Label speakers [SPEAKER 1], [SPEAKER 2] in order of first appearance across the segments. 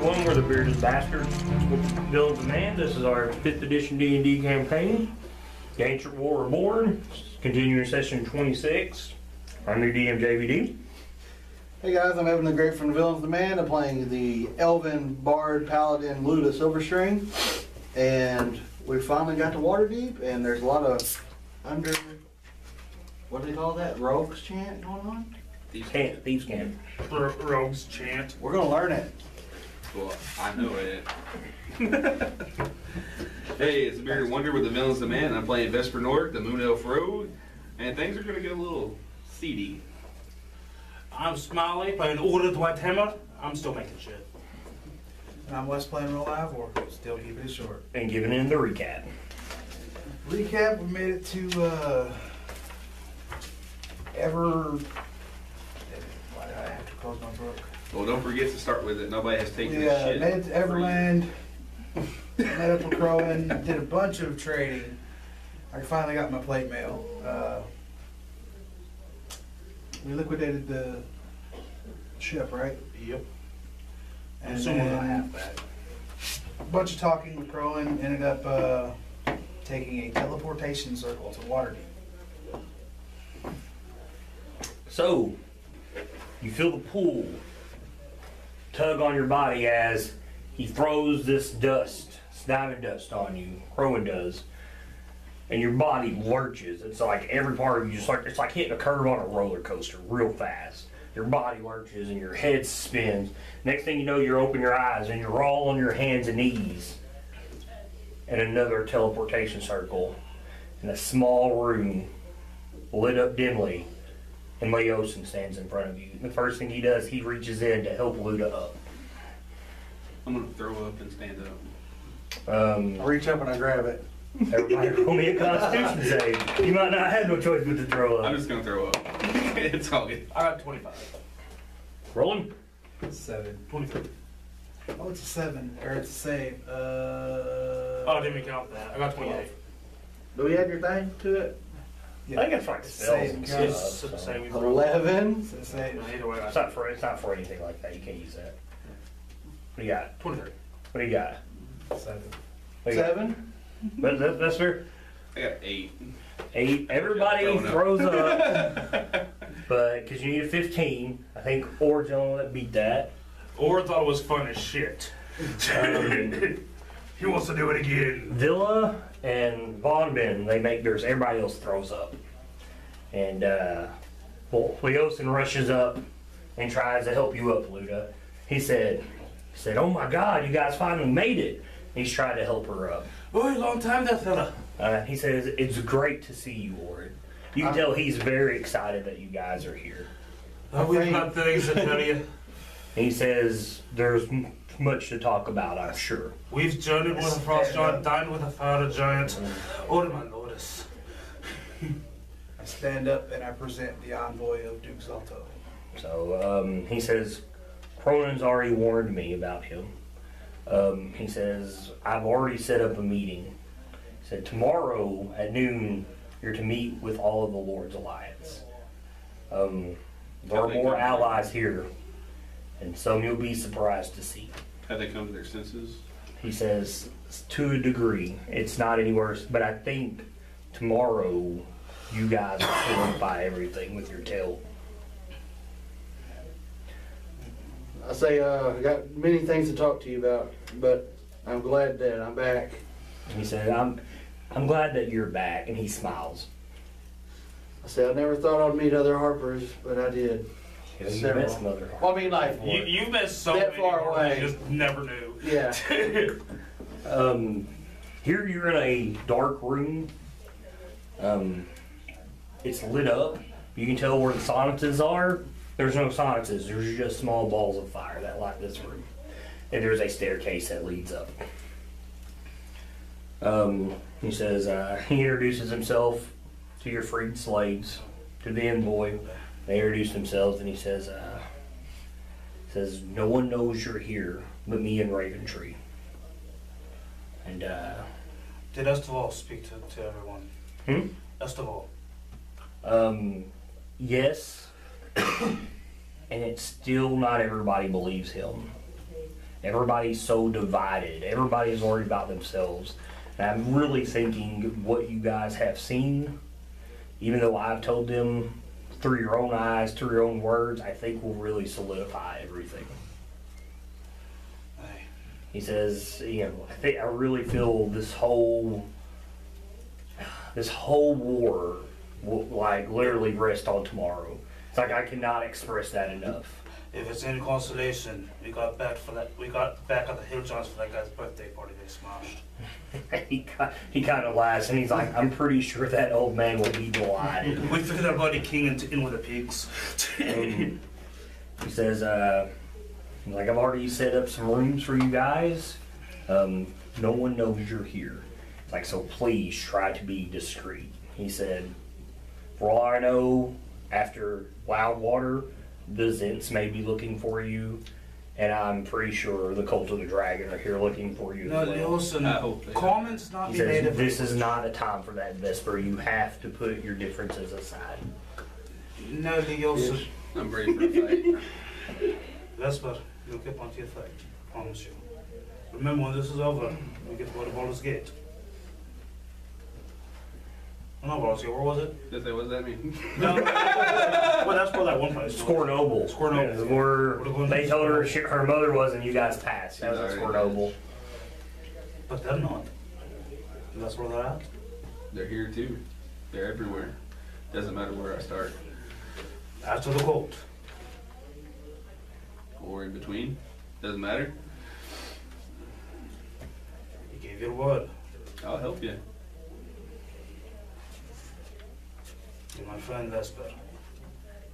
[SPEAKER 1] Hey everyone, we're the Bearded Bastards with Villains of Man. This is our 5th edition D&D campaign. The Ancient War Reborn, continuing session 26. I'm your DM JVD.
[SPEAKER 2] Hey guys, I'm Evan the Great from the Villains of the Man. I'm playing the Elven Bard Paladin Luda Silverstring. And we finally got to Waterdeep, and there's a lot of under. What do they call that? Rogues chant going on?
[SPEAKER 1] Camp, Thieves Cant.
[SPEAKER 3] Ro- Rogues chant.
[SPEAKER 2] We're gonna learn it.
[SPEAKER 4] Well, I know it. hey, it's the Bearded Wonder with the Villains of the Man. I'm playing Vesper Nord, the Moon Elf Road, and things are gonna get a little seedy.
[SPEAKER 3] I'm Smiley playing Order Dwight Hammer. I'm still making shit.
[SPEAKER 5] And I'm West playing Real Live or still keeping it short.
[SPEAKER 1] And giving in the recap.
[SPEAKER 5] Recap, we made it to uh Ever why did I have to close my book?
[SPEAKER 4] Well, don't forget to start with it. Nobody has taken
[SPEAKER 5] We
[SPEAKER 4] this
[SPEAKER 5] uh,
[SPEAKER 4] shit.
[SPEAKER 5] made it to. Everlund, met up with Crowan, did a bunch of trading. I finally got my plate mail. Uh, we liquidated the ship, right?
[SPEAKER 3] Yep.
[SPEAKER 5] And
[SPEAKER 3] Assuming I
[SPEAKER 5] then
[SPEAKER 3] have that.
[SPEAKER 5] a bunch of talking with Crowan, ended up uh, taking a teleportation circle to Waterdeep.
[SPEAKER 1] So, you feel the pull tug on your body as he throws this dust, diamond dust on you. Rowan does. And your body lurches. It's like every part of you just like it's like hitting a curve on a roller coaster real fast. Your body lurches and your head spins. Next thing you know, you're open your eyes and you're all on your hands and knees in another teleportation circle in a small room lit up dimly and Leosin stands in front of you. The first thing he does, he reaches in to help Luda up.
[SPEAKER 4] I'm gonna throw up and stand up.
[SPEAKER 1] Um,
[SPEAKER 2] I reach up and I grab it.
[SPEAKER 1] everybody roll me a constitution save. You might not have no choice but to throw up.
[SPEAKER 4] I'm just gonna throw up. it's all good.
[SPEAKER 3] I got 25.
[SPEAKER 1] Rolling?
[SPEAKER 5] Seven.
[SPEAKER 3] 23.
[SPEAKER 5] Oh, it's a seven, or it's a save. Uh,
[SPEAKER 3] Oh, I didn't even count that. I got 28.
[SPEAKER 2] Do we add your thing to it?
[SPEAKER 1] I think it's like spells and
[SPEAKER 5] Save,
[SPEAKER 1] stuff.
[SPEAKER 3] It's the same. we rolled.
[SPEAKER 2] Eleven.
[SPEAKER 5] It's a save.
[SPEAKER 3] Either way, I
[SPEAKER 1] not for it's not for anything like that. You can't use that. What do you got?
[SPEAKER 3] 23.
[SPEAKER 1] What do you got?
[SPEAKER 5] Seven.
[SPEAKER 1] What do you got?
[SPEAKER 2] Seven.
[SPEAKER 1] But that, that's fair.
[SPEAKER 4] I got eight.
[SPEAKER 1] Eight. Everybody
[SPEAKER 4] Throwing up.
[SPEAKER 1] throws up, but because you need a fifteen, I think Or's the only one that beat that.
[SPEAKER 3] Or thought it was fun as shit.
[SPEAKER 1] Um,
[SPEAKER 3] he wants to do it again.
[SPEAKER 1] Villa and Von Ben, they make theirs. Everybody else throws up. And uh, well, Leosin rushes up and tries to help you up, Luda. He said, he said, "Oh my God, you guys finally made it." He's trying to help her up.
[SPEAKER 3] Boy, long time that fella.
[SPEAKER 1] Uh, he says, "It's great to see you, Ord." You can tell he's very excited that you guys are here.
[SPEAKER 3] Uh, we've got things to tell you.
[SPEAKER 1] He says, "There's m- much to talk about, I'm sure."
[SPEAKER 3] We've journeyed with a frost giant, dined with a fire giant. Order my lordess.
[SPEAKER 5] I stand up and I present the envoy of Duke Zalto.
[SPEAKER 1] So um, he says, Cronin's already warned me about him. Um, he says, I've already set up a meeting. He said, tomorrow at noon, you're to meet with all of the Lord's Alliance. Um, there are more allies here, and some you'll be surprised to see.
[SPEAKER 4] Have they come to their senses?
[SPEAKER 1] He says, to a degree, it's not any worse, but I think tomorrow you guys will solidify everything with your tail.
[SPEAKER 2] I say, uh, I got many things to talk to you about, but I'm glad that I'm back.
[SPEAKER 1] He said, "I'm, I'm glad that you're back." And he smiles.
[SPEAKER 2] I say, I never thought I'd meet other Harpers, but I did.
[SPEAKER 1] He said, "You
[SPEAKER 2] Several.
[SPEAKER 1] met some
[SPEAKER 2] Well, I mean, like,
[SPEAKER 3] You, you've been so
[SPEAKER 2] That
[SPEAKER 3] many
[SPEAKER 2] far
[SPEAKER 3] Harpers,
[SPEAKER 2] away.
[SPEAKER 3] you just never knew.
[SPEAKER 2] yeah.
[SPEAKER 1] Um, here you're in a dark room. Um, it's lit up. You can tell where the silences are. There's no silences. There's just small balls of fire that light this room. And there's a staircase that leads up. Um, he says, uh, he introduces himself to your freed slaves, to the envoy. They introduce themselves and he says, uh, says, no one knows you're here but me and Raven Tree. And, uh,
[SPEAKER 3] Did Esteval speak to, to everyone?
[SPEAKER 1] Hmm?
[SPEAKER 3] Esteval.
[SPEAKER 1] Um, yes, and it's still not everybody believes him. Everybody's so divided. Everybody's worried about themselves. And I'm really thinking what you guys have seen, even though I've told them through your own eyes, through your own words, I think will really solidify everything. He says, you know, I think I really feel this whole this whole war will like literally rest on tomorrow. It's like I cannot express that enough.
[SPEAKER 3] If it's any consolation, we got back for that. We got back at the Hill Johns for that guy's birthday party they smashed.
[SPEAKER 1] he ki- he kind of laughs and he's like, I'm pretty sure that old man will be delighted.
[SPEAKER 3] We figured our buddy King in, in with the pigs.
[SPEAKER 1] And he says, uh, he's like I've already set up some rooms for you guys. Um, no one knows you're here. Like so please try to be discreet. He said, for all I know, after Loudwater, the Zhents may be looking for you. And I'm pretty sure the Cult of the Dragon are here looking for you
[SPEAKER 3] no,
[SPEAKER 1] as well.
[SPEAKER 3] listen.
[SPEAKER 4] I hope they-
[SPEAKER 3] Comments not
[SPEAKER 1] He
[SPEAKER 3] be
[SPEAKER 1] says,
[SPEAKER 3] made of
[SPEAKER 1] this is not a time for that, Vesper. You have to put your differences aside.
[SPEAKER 3] No, Listen.
[SPEAKER 4] I'm ready for a fight.
[SPEAKER 3] Vesper, you'll keep on to your fight. Promise you. Remember, when this is over, we get to go to Baldur's Gate. Oh, no, Baldur's Gate, where was it?
[SPEAKER 4] Does that, what does that mean?
[SPEAKER 3] No. well, that's where that one place was.
[SPEAKER 1] Scornubel.
[SPEAKER 3] Scornubel.
[SPEAKER 1] Yeah, Where
[SPEAKER 3] We're going
[SPEAKER 1] they
[SPEAKER 3] to
[SPEAKER 1] told her
[SPEAKER 3] Scornubel.
[SPEAKER 1] she, her mother was and you guys passed. That was at
[SPEAKER 4] She's
[SPEAKER 1] Scornubel.
[SPEAKER 3] But they're not. That's where they're at.
[SPEAKER 4] They're here too. They're everywhere. Doesn't matter where I start
[SPEAKER 3] After the cult.
[SPEAKER 4] or in between. Doesn't matter.
[SPEAKER 3] He gave you the word.
[SPEAKER 4] I'll help you.
[SPEAKER 3] You're my friend, Vesper.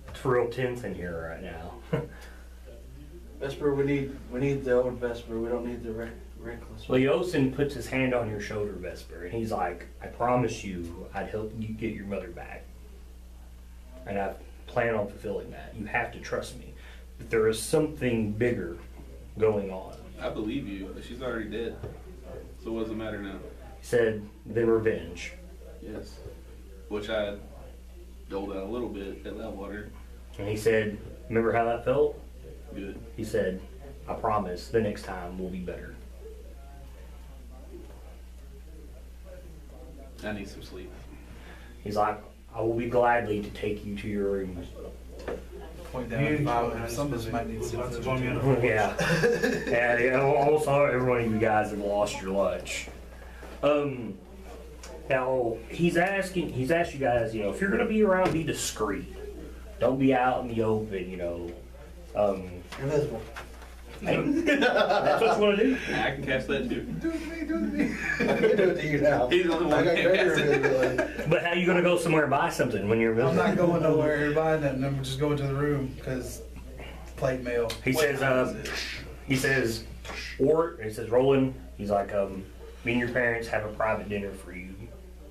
[SPEAKER 1] It's real tense in here right now.
[SPEAKER 2] Vesper, we need we need the old Vesper. We don't need the rec- reckless.
[SPEAKER 1] Leosin puts his hand on your shoulder, Vesper, and he's like, I promise you I'd help you get your mother back. And I plan on fulfilling that. You have to trust me. But there is something bigger going on.
[SPEAKER 4] I believe you, but she's already dead. So what's the matter now?
[SPEAKER 1] He said, then revenge.
[SPEAKER 4] Yes. Which I doled out a little bit at water,
[SPEAKER 1] And he said, remember how that felt?
[SPEAKER 4] Good.
[SPEAKER 1] He said, I promise the next time will be better.
[SPEAKER 4] I need some sleep.
[SPEAKER 1] He's like, I will be gladly to take you to your rooms.
[SPEAKER 5] Point down at five. Some of us might need
[SPEAKER 3] Would you like to
[SPEAKER 5] some.
[SPEAKER 3] join me in the forge?
[SPEAKER 1] yeah. yeah, yeah, almost all, every one of you guys have lost your lunch. Um, now he's asking, he's asked you guys, you know, if you're gonna be around, be discreet. Don't be out in the open, you know. Um,
[SPEAKER 2] Invisible.
[SPEAKER 1] hey, that's what you want to do.
[SPEAKER 4] I can cast that too.
[SPEAKER 5] Do it to me, do it to me.
[SPEAKER 2] I can do it to you now.
[SPEAKER 4] He's the only
[SPEAKER 2] I
[SPEAKER 4] one
[SPEAKER 2] got
[SPEAKER 4] who
[SPEAKER 2] greater
[SPEAKER 4] cast it.
[SPEAKER 2] invisibility.
[SPEAKER 1] But how you gonna go somewhere and buy something when you're
[SPEAKER 5] I'm
[SPEAKER 1] invisible?
[SPEAKER 5] not going nowhere and buying nothing. I'm just going to the room because plate mail.
[SPEAKER 1] He
[SPEAKER 5] What
[SPEAKER 1] says,
[SPEAKER 5] time
[SPEAKER 1] uh. He says, or he says, Roland. He's like, um, me and your parents have a private dinner for you.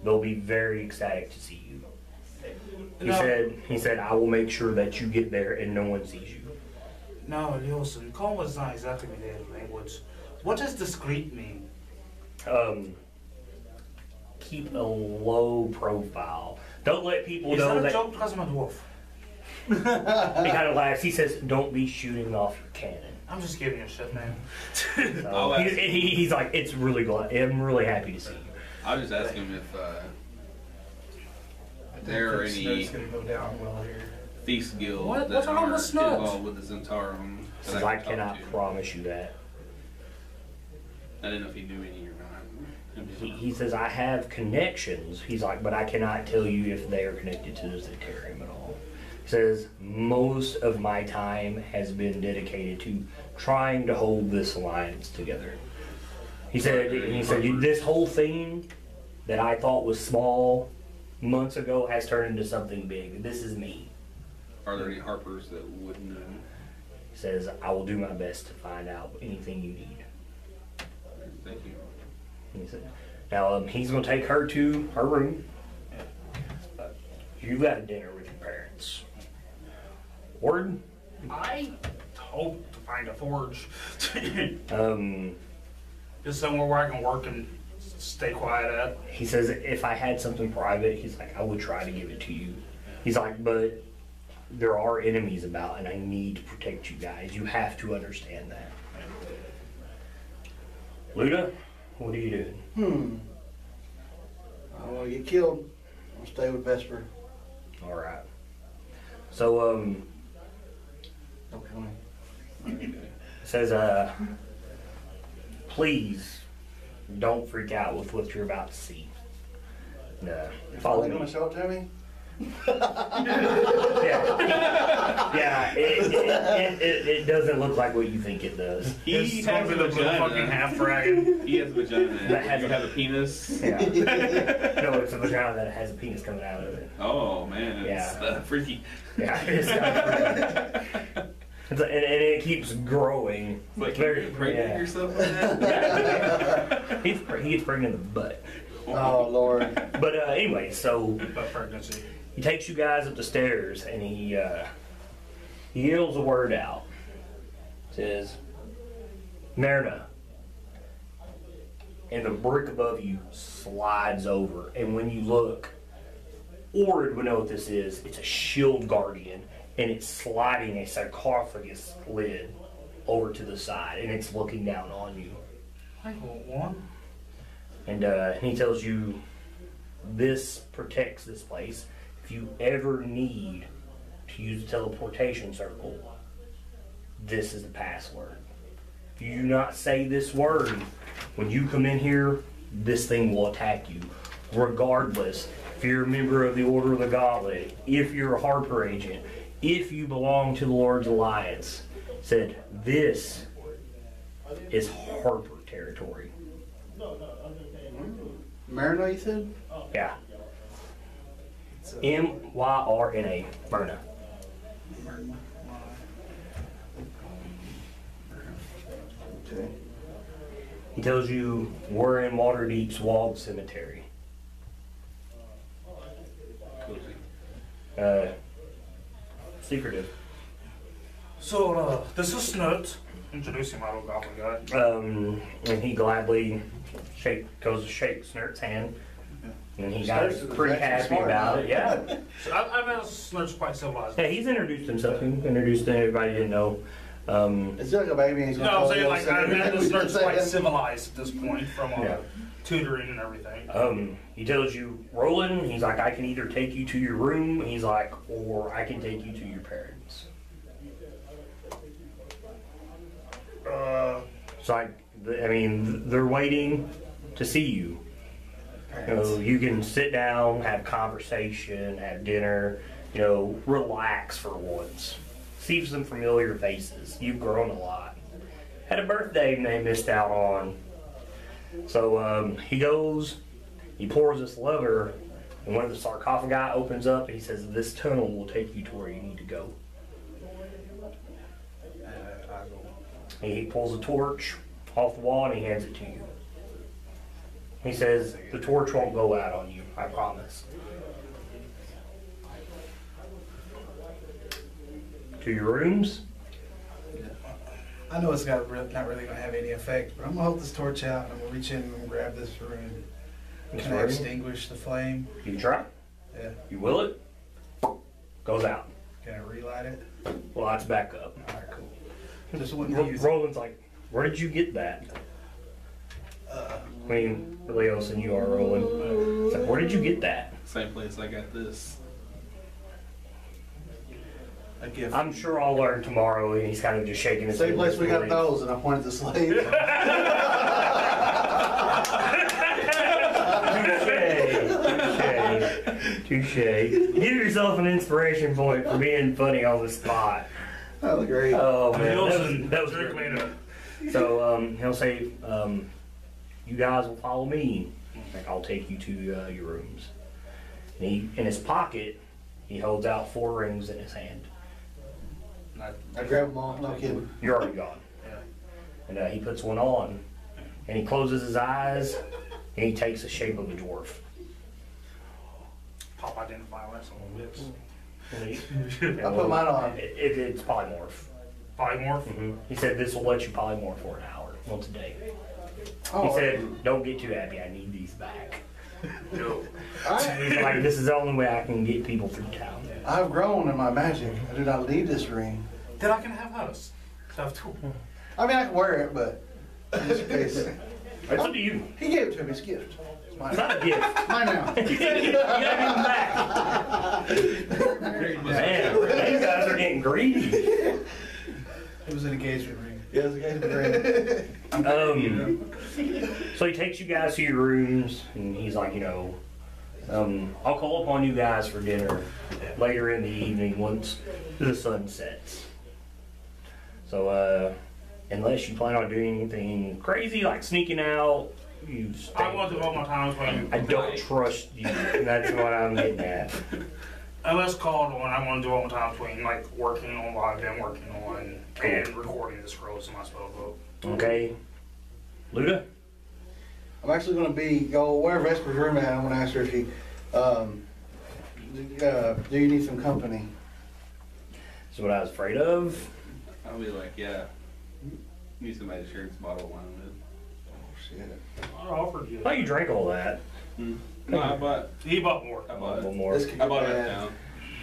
[SPEAKER 1] They'll be very ecstatic to see you. He
[SPEAKER 3] No.
[SPEAKER 1] said, he said, I will make sure that you get there and no one sees you.
[SPEAKER 3] No, listen. Common is not exactly my native language. What does discreet mean?
[SPEAKER 1] Um, keep a low profile. Don't let people
[SPEAKER 3] Is
[SPEAKER 1] know
[SPEAKER 3] that a
[SPEAKER 1] that.
[SPEAKER 3] joke because I'm a dwarf?
[SPEAKER 1] He kind of laughs. He says, "Don't be shooting off your cannon."
[SPEAKER 3] I'm just giving you shit, man.
[SPEAKER 1] So
[SPEAKER 4] I'll
[SPEAKER 1] he, he, he's like, "It's really glad. I'm really happy to see you."
[SPEAKER 4] I'll just ask him if uh,
[SPEAKER 5] I
[SPEAKER 4] there are any
[SPEAKER 5] Snow's gonna go down well here.
[SPEAKER 4] Thief's Guild
[SPEAKER 3] What-
[SPEAKER 4] that
[SPEAKER 3] what's wrong
[SPEAKER 4] are
[SPEAKER 3] with Snut?
[SPEAKER 4] involved with the Zhentarim. that
[SPEAKER 1] Says, "I
[SPEAKER 4] can talk
[SPEAKER 1] cannot
[SPEAKER 4] to."
[SPEAKER 1] promise you that."
[SPEAKER 4] I didn't know if he knew any or not.
[SPEAKER 1] He, he says, I have connections. He's like, but I cannot tell you if they are connected to the Zhentarim at all. He says, most of my time has been dedicated to trying to hold this alliance together. He said, he said, this whole thing that I thought was small months ago has turned into something big. This is me.
[SPEAKER 4] Are there any Harpers that would know?
[SPEAKER 1] He says, I will do my best to find out anything you need.
[SPEAKER 4] Thank you.
[SPEAKER 1] He said, now um, he's going to take her to her room. You got a dinner with your parents. Warden,
[SPEAKER 3] I hope to find a forge.
[SPEAKER 1] um,
[SPEAKER 3] Just somewhere where I can work and stay quiet at.
[SPEAKER 1] he says if I had something private, he's like, I would try to give it to you. He's like, but there are enemies about, and I need to protect you guys. You have to understand that. Luda, what are you doing?
[SPEAKER 2] Hmm. I don't want to get killed. I'll stay with Vesper.
[SPEAKER 1] All right. So, um,
[SPEAKER 2] Don't kill me.
[SPEAKER 1] it says, uh, please don't freak out with what you're about to see. And, uh,
[SPEAKER 2] Are
[SPEAKER 1] follow
[SPEAKER 2] they
[SPEAKER 1] me.
[SPEAKER 2] gonna show it to me?
[SPEAKER 1] Yeah, yeah. It, it, it, it doesn't look like what you think it does.
[SPEAKER 4] He
[SPEAKER 3] It's
[SPEAKER 4] has a
[SPEAKER 3] gonna be the fucking
[SPEAKER 4] vagina.
[SPEAKER 3] half dragon.
[SPEAKER 4] He has a vagina.
[SPEAKER 1] That has
[SPEAKER 4] you
[SPEAKER 1] a-
[SPEAKER 4] have a penis.
[SPEAKER 1] Yeah. no, it's a vagina that has a penis coming out of it.
[SPEAKER 4] Oh man, it's
[SPEAKER 1] Yeah.
[SPEAKER 4] uh, freaky.
[SPEAKER 1] Yeah, it's kind of it's a, and, and it keeps growing.
[SPEAKER 4] It's like,
[SPEAKER 1] Very-
[SPEAKER 4] can you pregnant
[SPEAKER 1] yeah.
[SPEAKER 4] yourself like that?
[SPEAKER 1] He's, he gets pregnant in the butt.
[SPEAKER 2] Oh Lord.
[SPEAKER 1] But uh, anyway, so
[SPEAKER 3] About pregnancy.
[SPEAKER 1] he takes you guys up the stairs and he uh, he yells a word out. Says, Marina. And the brick above you slides over. And when you look, Orid would know what this is. It's a shield guardian. And it's sliding a sarcophagus lid over to the side. And it's looking down on you.
[SPEAKER 3] I want one.
[SPEAKER 1] And uh, he tells you this protects this place. If you ever need to use the teleportation circle, this is the password. If you do not say this word, when you come in here, this thing will attack you. Regardless, if you're a member of the Order of the Gauntlet, if you're a Harper agent, if you belong to the Lord's Alliance, said this is Harper territory.
[SPEAKER 2] Marino, you said?
[SPEAKER 1] Yeah. M Y R N A. Myrna.
[SPEAKER 2] Okay.
[SPEAKER 1] He tells you we're in Waterdeep's walled cemetery. Uh, secretive.
[SPEAKER 3] So, uh, this is Snurt. Introduce him, our old goblin guy.
[SPEAKER 1] Um, and he gladly shake goes to shake Snurt's hand, and he got pretty happy about it. Yeah.
[SPEAKER 3] So I, I mean, Snurt's quite civilized.
[SPEAKER 1] Yeah, he's introduced himself. He introduced everybody didn't know. Um,
[SPEAKER 2] It's like a baby and he's
[SPEAKER 3] No, I'm saying like
[SPEAKER 2] up
[SPEAKER 3] I mean,
[SPEAKER 2] everything.
[SPEAKER 3] Snurt's quite civilized at this point from uh,
[SPEAKER 1] Yeah.
[SPEAKER 3] Tutoring and everything.
[SPEAKER 1] Um, he tells you, Roland, he's like, I can either take you to your room, he's like, or I can take you to your parents.
[SPEAKER 3] Uh,
[SPEAKER 1] like, th- I mean, they're waiting to see you. You know, you can sit down, have conversation, have dinner, you know, relax for once. See some familiar faces. You've grown a lot. Had a birthday they missed out on. So um, he goes, he pours this lever, and one of the sarcophagi opens up, and he says, This tunnel will take you to where you need to go. And He pulls a torch off the wall and he hands it to you. He says, The torch won't go out on you, I promise. To your rooms?
[SPEAKER 5] I know it's got re- not really gonna have any effect, but I'm gonna hold this torch out and I'm gonna reach in and grab this rune.
[SPEAKER 1] This
[SPEAKER 5] Can I
[SPEAKER 1] room?
[SPEAKER 5] extinguish the flame?
[SPEAKER 1] You try?
[SPEAKER 5] Yeah.
[SPEAKER 1] You will it? Goes out.
[SPEAKER 5] Can I relight it?
[SPEAKER 1] Well, that's back up.
[SPEAKER 5] Alright, cool. Just wanted to
[SPEAKER 1] Ro-
[SPEAKER 5] use it.
[SPEAKER 1] Roland's like, Where did you get that?
[SPEAKER 5] Uh,
[SPEAKER 1] I mean, Leos and you are Roland. It's like, Where did you get that?
[SPEAKER 4] Same place I got this.
[SPEAKER 5] A gift.
[SPEAKER 1] I'm sure I'll learn tomorrow. And he's kind of just shaking his head.
[SPEAKER 2] Same
[SPEAKER 1] head
[SPEAKER 2] place we got
[SPEAKER 1] belief.
[SPEAKER 2] those, and I pointed to Slade.
[SPEAKER 1] Touche. Touche. Touche. Give yourself an inspiration point for being funny on the spot.
[SPEAKER 2] that was great.
[SPEAKER 1] Oh man, that was,
[SPEAKER 3] Nielsen,
[SPEAKER 1] that was great.
[SPEAKER 3] later.
[SPEAKER 1] So um, he'll say, um, "You guys will follow me. Like I'll take you to uh, your rooms." And he, in his pocket, he holds out four rings in his hand.
[SPEAKER 2] I grab them all. No kidding.
[SPEAKER 1] You're already gone.
[SPEAKER 3] Yeah.
[SPEAKER 1] And uh, he puts one on, and he closes his eyes, and he takes the shape of a dwarf.
[SPEAKER 3] Pop identify that's on bits.
[SPEAKER 1] And he-
[SPEAKER 2] I put mine on.
[SPEAKER 1] It, it, it's polymorph.
[SPEAKER 3] Polymorph.
[SPEAKER 1] hmm He said this will let you polymorph for an hour, once a day. He
[SPEAKER 2] Oh,
[SPEAKER 1] said, "Don't get too happy. I need these back."
[SPEAKER 3] No.
[SPEAKER 2] I,
[SPEAKER 1] He's like, "This is the only way I can get people through town."
[SPEAKER 2] I've grown in my magic. I do not leave this ring.
[SPEAKER 3] Then I can have those. Have two.
[SPEAKER 2] I mean, I can wear it, but just in case.
[SPEAKER 1] It's up to you.
[SPEAKER 2] He gave it to me as a gift. It's
[SPEAKER 1] It's not a gift.
[SPEAKER 2] Mine now.
[SPEAKER 1] you gotta give it back. Man, these guys are getting greedy.
[SPEAKER 5] It was an engagement ring.
[SPEAKER 2] Yes, he gave it to me.
[SPEAKER 1] Um, so he takes you guys to your rooms, and he's like, you know, um, I'll call upon you guys for dinner later in the evening once the sun sets. So, uh, unless you plan on doing anything crazy like sneaking out, you stay.
[SPEAKER 3] I want to devote my time playing.
[SPEAKER 1] I don't trust you. and That's what I'm getting at.
[SPEAKER 3] Unless called on, I want to devote my time between like working on what I've been working on and recording the scrolls in my spell book.
[SPEAKER 1] Okay, Luda.
[SPEAKER 2] I'm actually gonna be, go where Vesper's room at, I'm gonna ask her if she, um, uh, do you need some company?
[SPEAKER 1] That's what I was afraid of.
[SPEAKER 4] I'll be like, yeah. Need somebody to share this bottle of wine with.
[SPEAKER 2] Oh shit.
[SPEAKER 3] I offered
[SPEAKER 1] I
[SPEAKER 3] you.
[SPEAKER 1] thought you drank all that.
[SPEAKER 4] No, I bought,
[SPEAKER 3] He bought more.
[SPEAKER 4] I bought
[SPEAKER 1] little more.
[SPEAKER 2] This could
[SPEAKER 4] I bought it
[SPEAKER 2] bad.
[SPEAKER 4] down.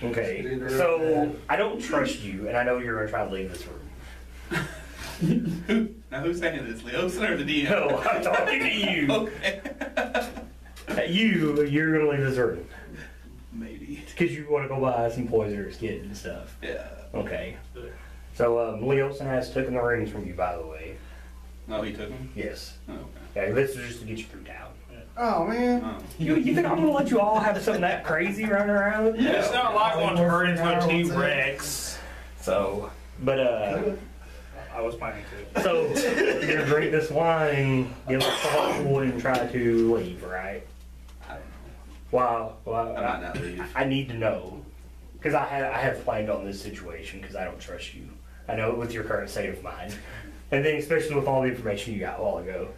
[SPEAKER 1] Okay, so. I don't trust you, and I know you're gonna try to leave this room.
[SPEAKER 4] Now who's saying this, Leosin or the DM?
[SPEAKER 1] No, I'm talking to you.
[SPEAKER 4] Okay.
[SPEAKER 1] You, you're gonna leave this room
[SPEAKER 4] Maybe.
[SPEAKER 1] because you want to go buy some poisonous kid and stuff.
[SPEAKER 4] Yeah.
[SPEAKER 1] Okay. So um, Leosin has taken the rings from you, by the way.
[SPEAKER 4] No, he took them.
[SPEAKER 1] Yes.
[SPEAKER 4] Oh, okay.
[SPEAKER 1] Yeah, this is just to get you through town.
[SPEAKER 2] Oh, man.
[SPEAKER 4] Oh.
[SPEAKER 1] You, you think I'm gonna let you all have something that crazy running around?
[SPEAKER 3] Yeah, It's not like I want to turn into a T Rex.
[SPEAKER 1] So, but uh,
[SPEAKER 3] I was planning to.
[SPEAKER 1] so you're gonna drink this wine, get a thoughtful, and try to leave, right?
[SPEAKER 4] I don't know.
[SPEAKER 1] Wow. Wow.
[SPEAKER 4] I might not leave.
[SPEAKER 1] I need to know because I have I have planned on this situation because I don't trust you. I know with your current state of mind, and then especially with all the information you got a while ago,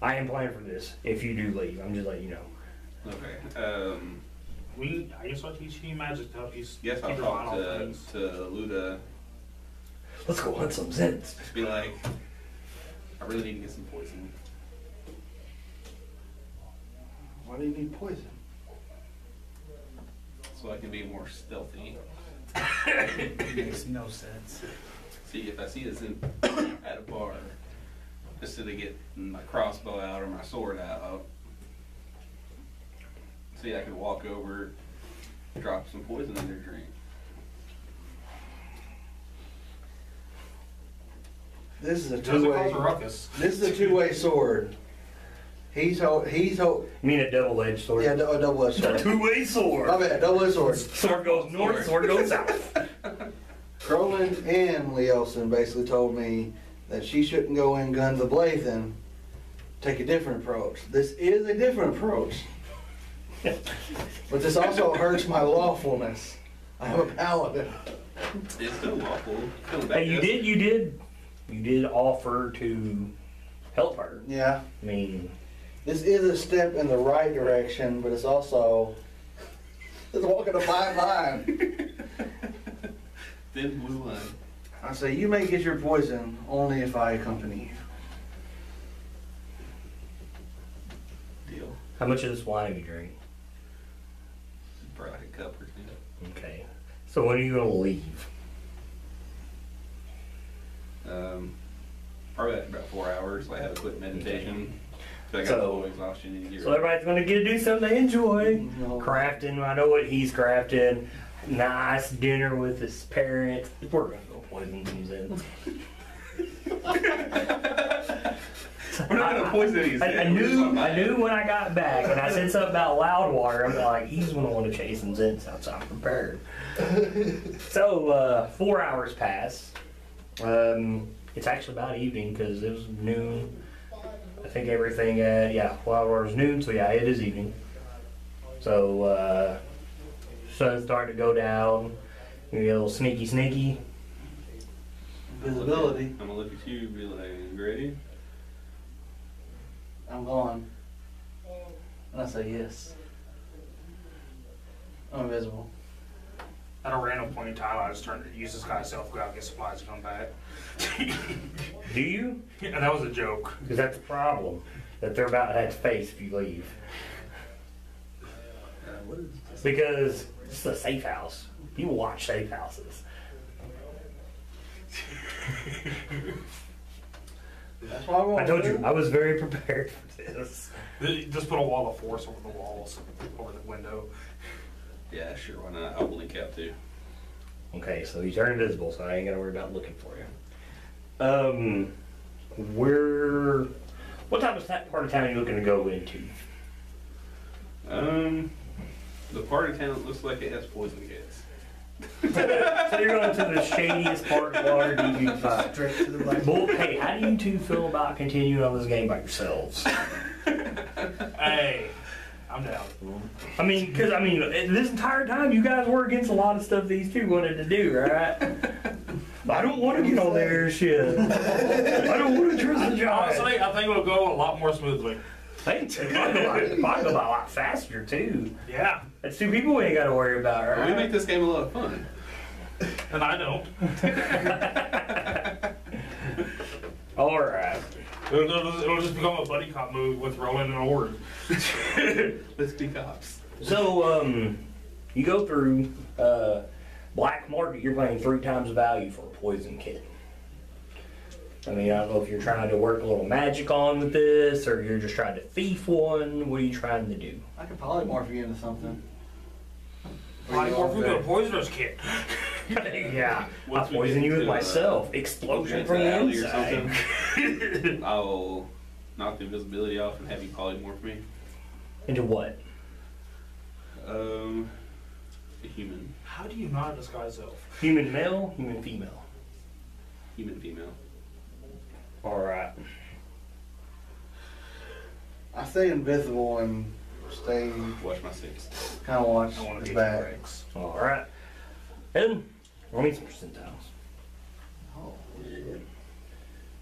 [SPEAKER 1] I am planning for this. If you do leave, I'm just letting you know.
[SPEAKER 4] Okay. Um,
[SPEAKER 3] We, I guess I'll teach you magic to help you s-
[SPEAKER 4] guess I'll
[SPEAKER 3] your eye
[SPEAKER 4] talk
[SPEAKER 3] on
[SPEAKER 4] to,
[SPEAKER 3] things.
[SPEAKER 4] to Luda.
[SPEAKER 1] Let's go hunt some zins.
[SPEAKER 4] Just be like, I really need to get some poison.
[SPEAKER 2] Why do you need poison?
[SPEAKER 4] So I can be more stealthy.
[SPEAKER 5] Makes no sense.
[SPEAKER 4] See, if I see this in, at a bar, instead of getting my crossbow out or my sword out, see, I could walk over, drop some poison in their drink.
[SPEAKER 2] This is a
[SPEAKER 3] Doesn't
[SPEAKER 2] two-way,
[SPEAKER 3] cause ruckus.
[SPEAKER 2] this is a two-way sword. He's hold, he's hold,
[SPEAKER 1] You mean a double-edged sword?
[SPEAKER 2] yeah, a double-edged
[SPEAKER 1] a
[SPEAKER 2] sword.
[SPEAKER 1] two-way sword.
[SPEAKER 2] My bad, double-edged sword.
[SPEAKER 1] Sword goes north, sword goes south.
[SPEAKER 2] Crowland and Leosin basically told me that she shouldn't go in guns a-blazing, take a different approach. This is a different approach, but this also hurts my lawfulness. I am a paladin.
[SPEAKER 4] It's still lawful. Coming back
[SPEAKER 1] Hey, you
[SPEAKER 4] to us.
[SPEAKER 1] did, you did, you did offer to help her.
[SPEAKER 2] Yeah,
[SPEAKER 1] I mean,
[SPEAKER 2] this is a step in the right direction, but it's also, it's walking a fine line.
[SPEAKER 4] Thin blue line.
[SPEAKER 2] I say, you may get your poison only if I accompany you.
[SPEAKER 4] Deal.
[SPEAKER 1] how much of this wine have you drink?
[SPEAKER 4] Probably like a cup or two.
[SPEAKER 1] Okay. So when are you gonna leave?
[SPEAKER 4] Um, probably like about four hours. Like have a quick meditation. So I got
[SPEAKER 1] So-
[SPEAKER 4] a little exhaustion in here.
[SPEAKER 1] So everybody's gonna get to do something they enjoy.
[SPEAKER 2] No.
[SPEAKER 1] Crafting, I know what he's crafting. Nice dinner with his parents. We're gonna go poison some zins.
[SPEAKER 4] We're not gonna poison any
[SPEAKER 1] I, I
[SPEAKER 4] zins.
[SPEAKER 1] Knew, I knew when I got back, and I said something about loud water. I'm like, he's gonna want to chase some zins out, so I'm prepared. so uh, four hours pass. Um, it's actually about evening because it was noon. I think everything, uh, yeah, well, it was noon, so yeah, it is evening. So, uh, sun's starting to go down. You get a little sneaky, sneaky.
[SPEAKER 2] Visibility,
[SPEAKER 4] I'm gonna look at you and be like, you ready?
[SPEAKER 2] I'm gone. And I say yes. I'm invisible.
[SPEAKER 3] At a random point in time, I just turned to use this guy's self, go out, get supplies, and come back.
[SPEAKER 1] Do you?
[SPEAKER 3] yeah, that was a joke.
[SPEAKER 1] Because that's the problem that they're about to have to face if you leave.
[SPEAKER 4] What is this?
[SPEAKER 1] Because it's a safe house. People watch safe houses.
[SPEAKER 2] That's why I
[SPEAKER 1] I told you, I was very prepared for this.
[SPEAKER 3] Just put a wall of force over the walls, over the window.
[SPEAKER 4] Yeah, sure, why not? I'll blink out too.
[SPEAKER 1] Okay, so you turn invisible, so I ain't gotta worry about looking for you. Um, where, what type of ta- part of town are you looking to go into?
[SPEAKER 4] Um, the part of town looks like it has poison gas.
[SPEAKER 1] So you're going to the shadiest part of Waterdeep you can find.
[SPEAKER 5] Straight to the black.
[SPEAKER 1] Bull, hey, how do you two feel about continuing on this game by yourselves?
[SPEAKER 3] Hey, I'm down. Mm-hmm.
[SPEAKER 1] I mean, because I mean, this entire time you guys were against a lot of stuff these two wanted to do, right? I don't want to get on there and shit. I don't want to trust the giant.
[SPEAKER 3] Honestly, I think it'll go a lot more smoothly.
[SPEAKER 1] Thanks. It might go, it might go by a lot faster too.
[SPEAKER 3] Yeah,
[SPEAKER 1] That's two people we ain't got to worry about,
[SPEAKER 4] But we make this game a lot of fun.
[SPEAKER 3] and I don't.
[SPEAKER 1] All right.
[SPEAKER 3] It'll, it'll- it'll just become a buddy cop movie with Roland and Ord.
[SPEAKER 4] Let's be cops.
[SPEAKER 1] So, um, you go through uh, Black Market, you're paying three times the value for a poison kit. I mean, I don't know if you're trying to work a little magic on with this, or you're just trying to thief one. What are you trying to do?
[SPEAKER 2] I could polymorph you into something.
[SPEAKER 3] Polymorph, we got a poisoner's kit.
[SPEAKER 1] yeah, I
[SPEAKER 4] Once we
[SPEAKER 1] poison
[SPEAKER 4] get
[SPEAKER 1] you with
[SPEAKER 4] to, uh,
[SPEAKER 1] myself. Explosion from the
[SPEAKER 4] alley or
[SPEAKER 1] inside.
[SPEAKER 4] something, I'll knock the invisibility off and have you polymorph me.
[SPEAKER 1] Into what?
[SPEAKER 4] Um, a human,
[SPEAKER 3] How do you not disguise self?
[SPEAKER 1] Human male, human female.
[SPEAKER 4] human female.
[SPEAKER 1] All right.
[SPEAKER 2] I stay invisible and stay
[SPEAKER 4] Watch my six.
[SPEAKER 2] kind of watch
[SPEAKER 3] I want to
[SPEAKER 2] his back.
[SPEAKER 1] All right. And roll me some percentiles.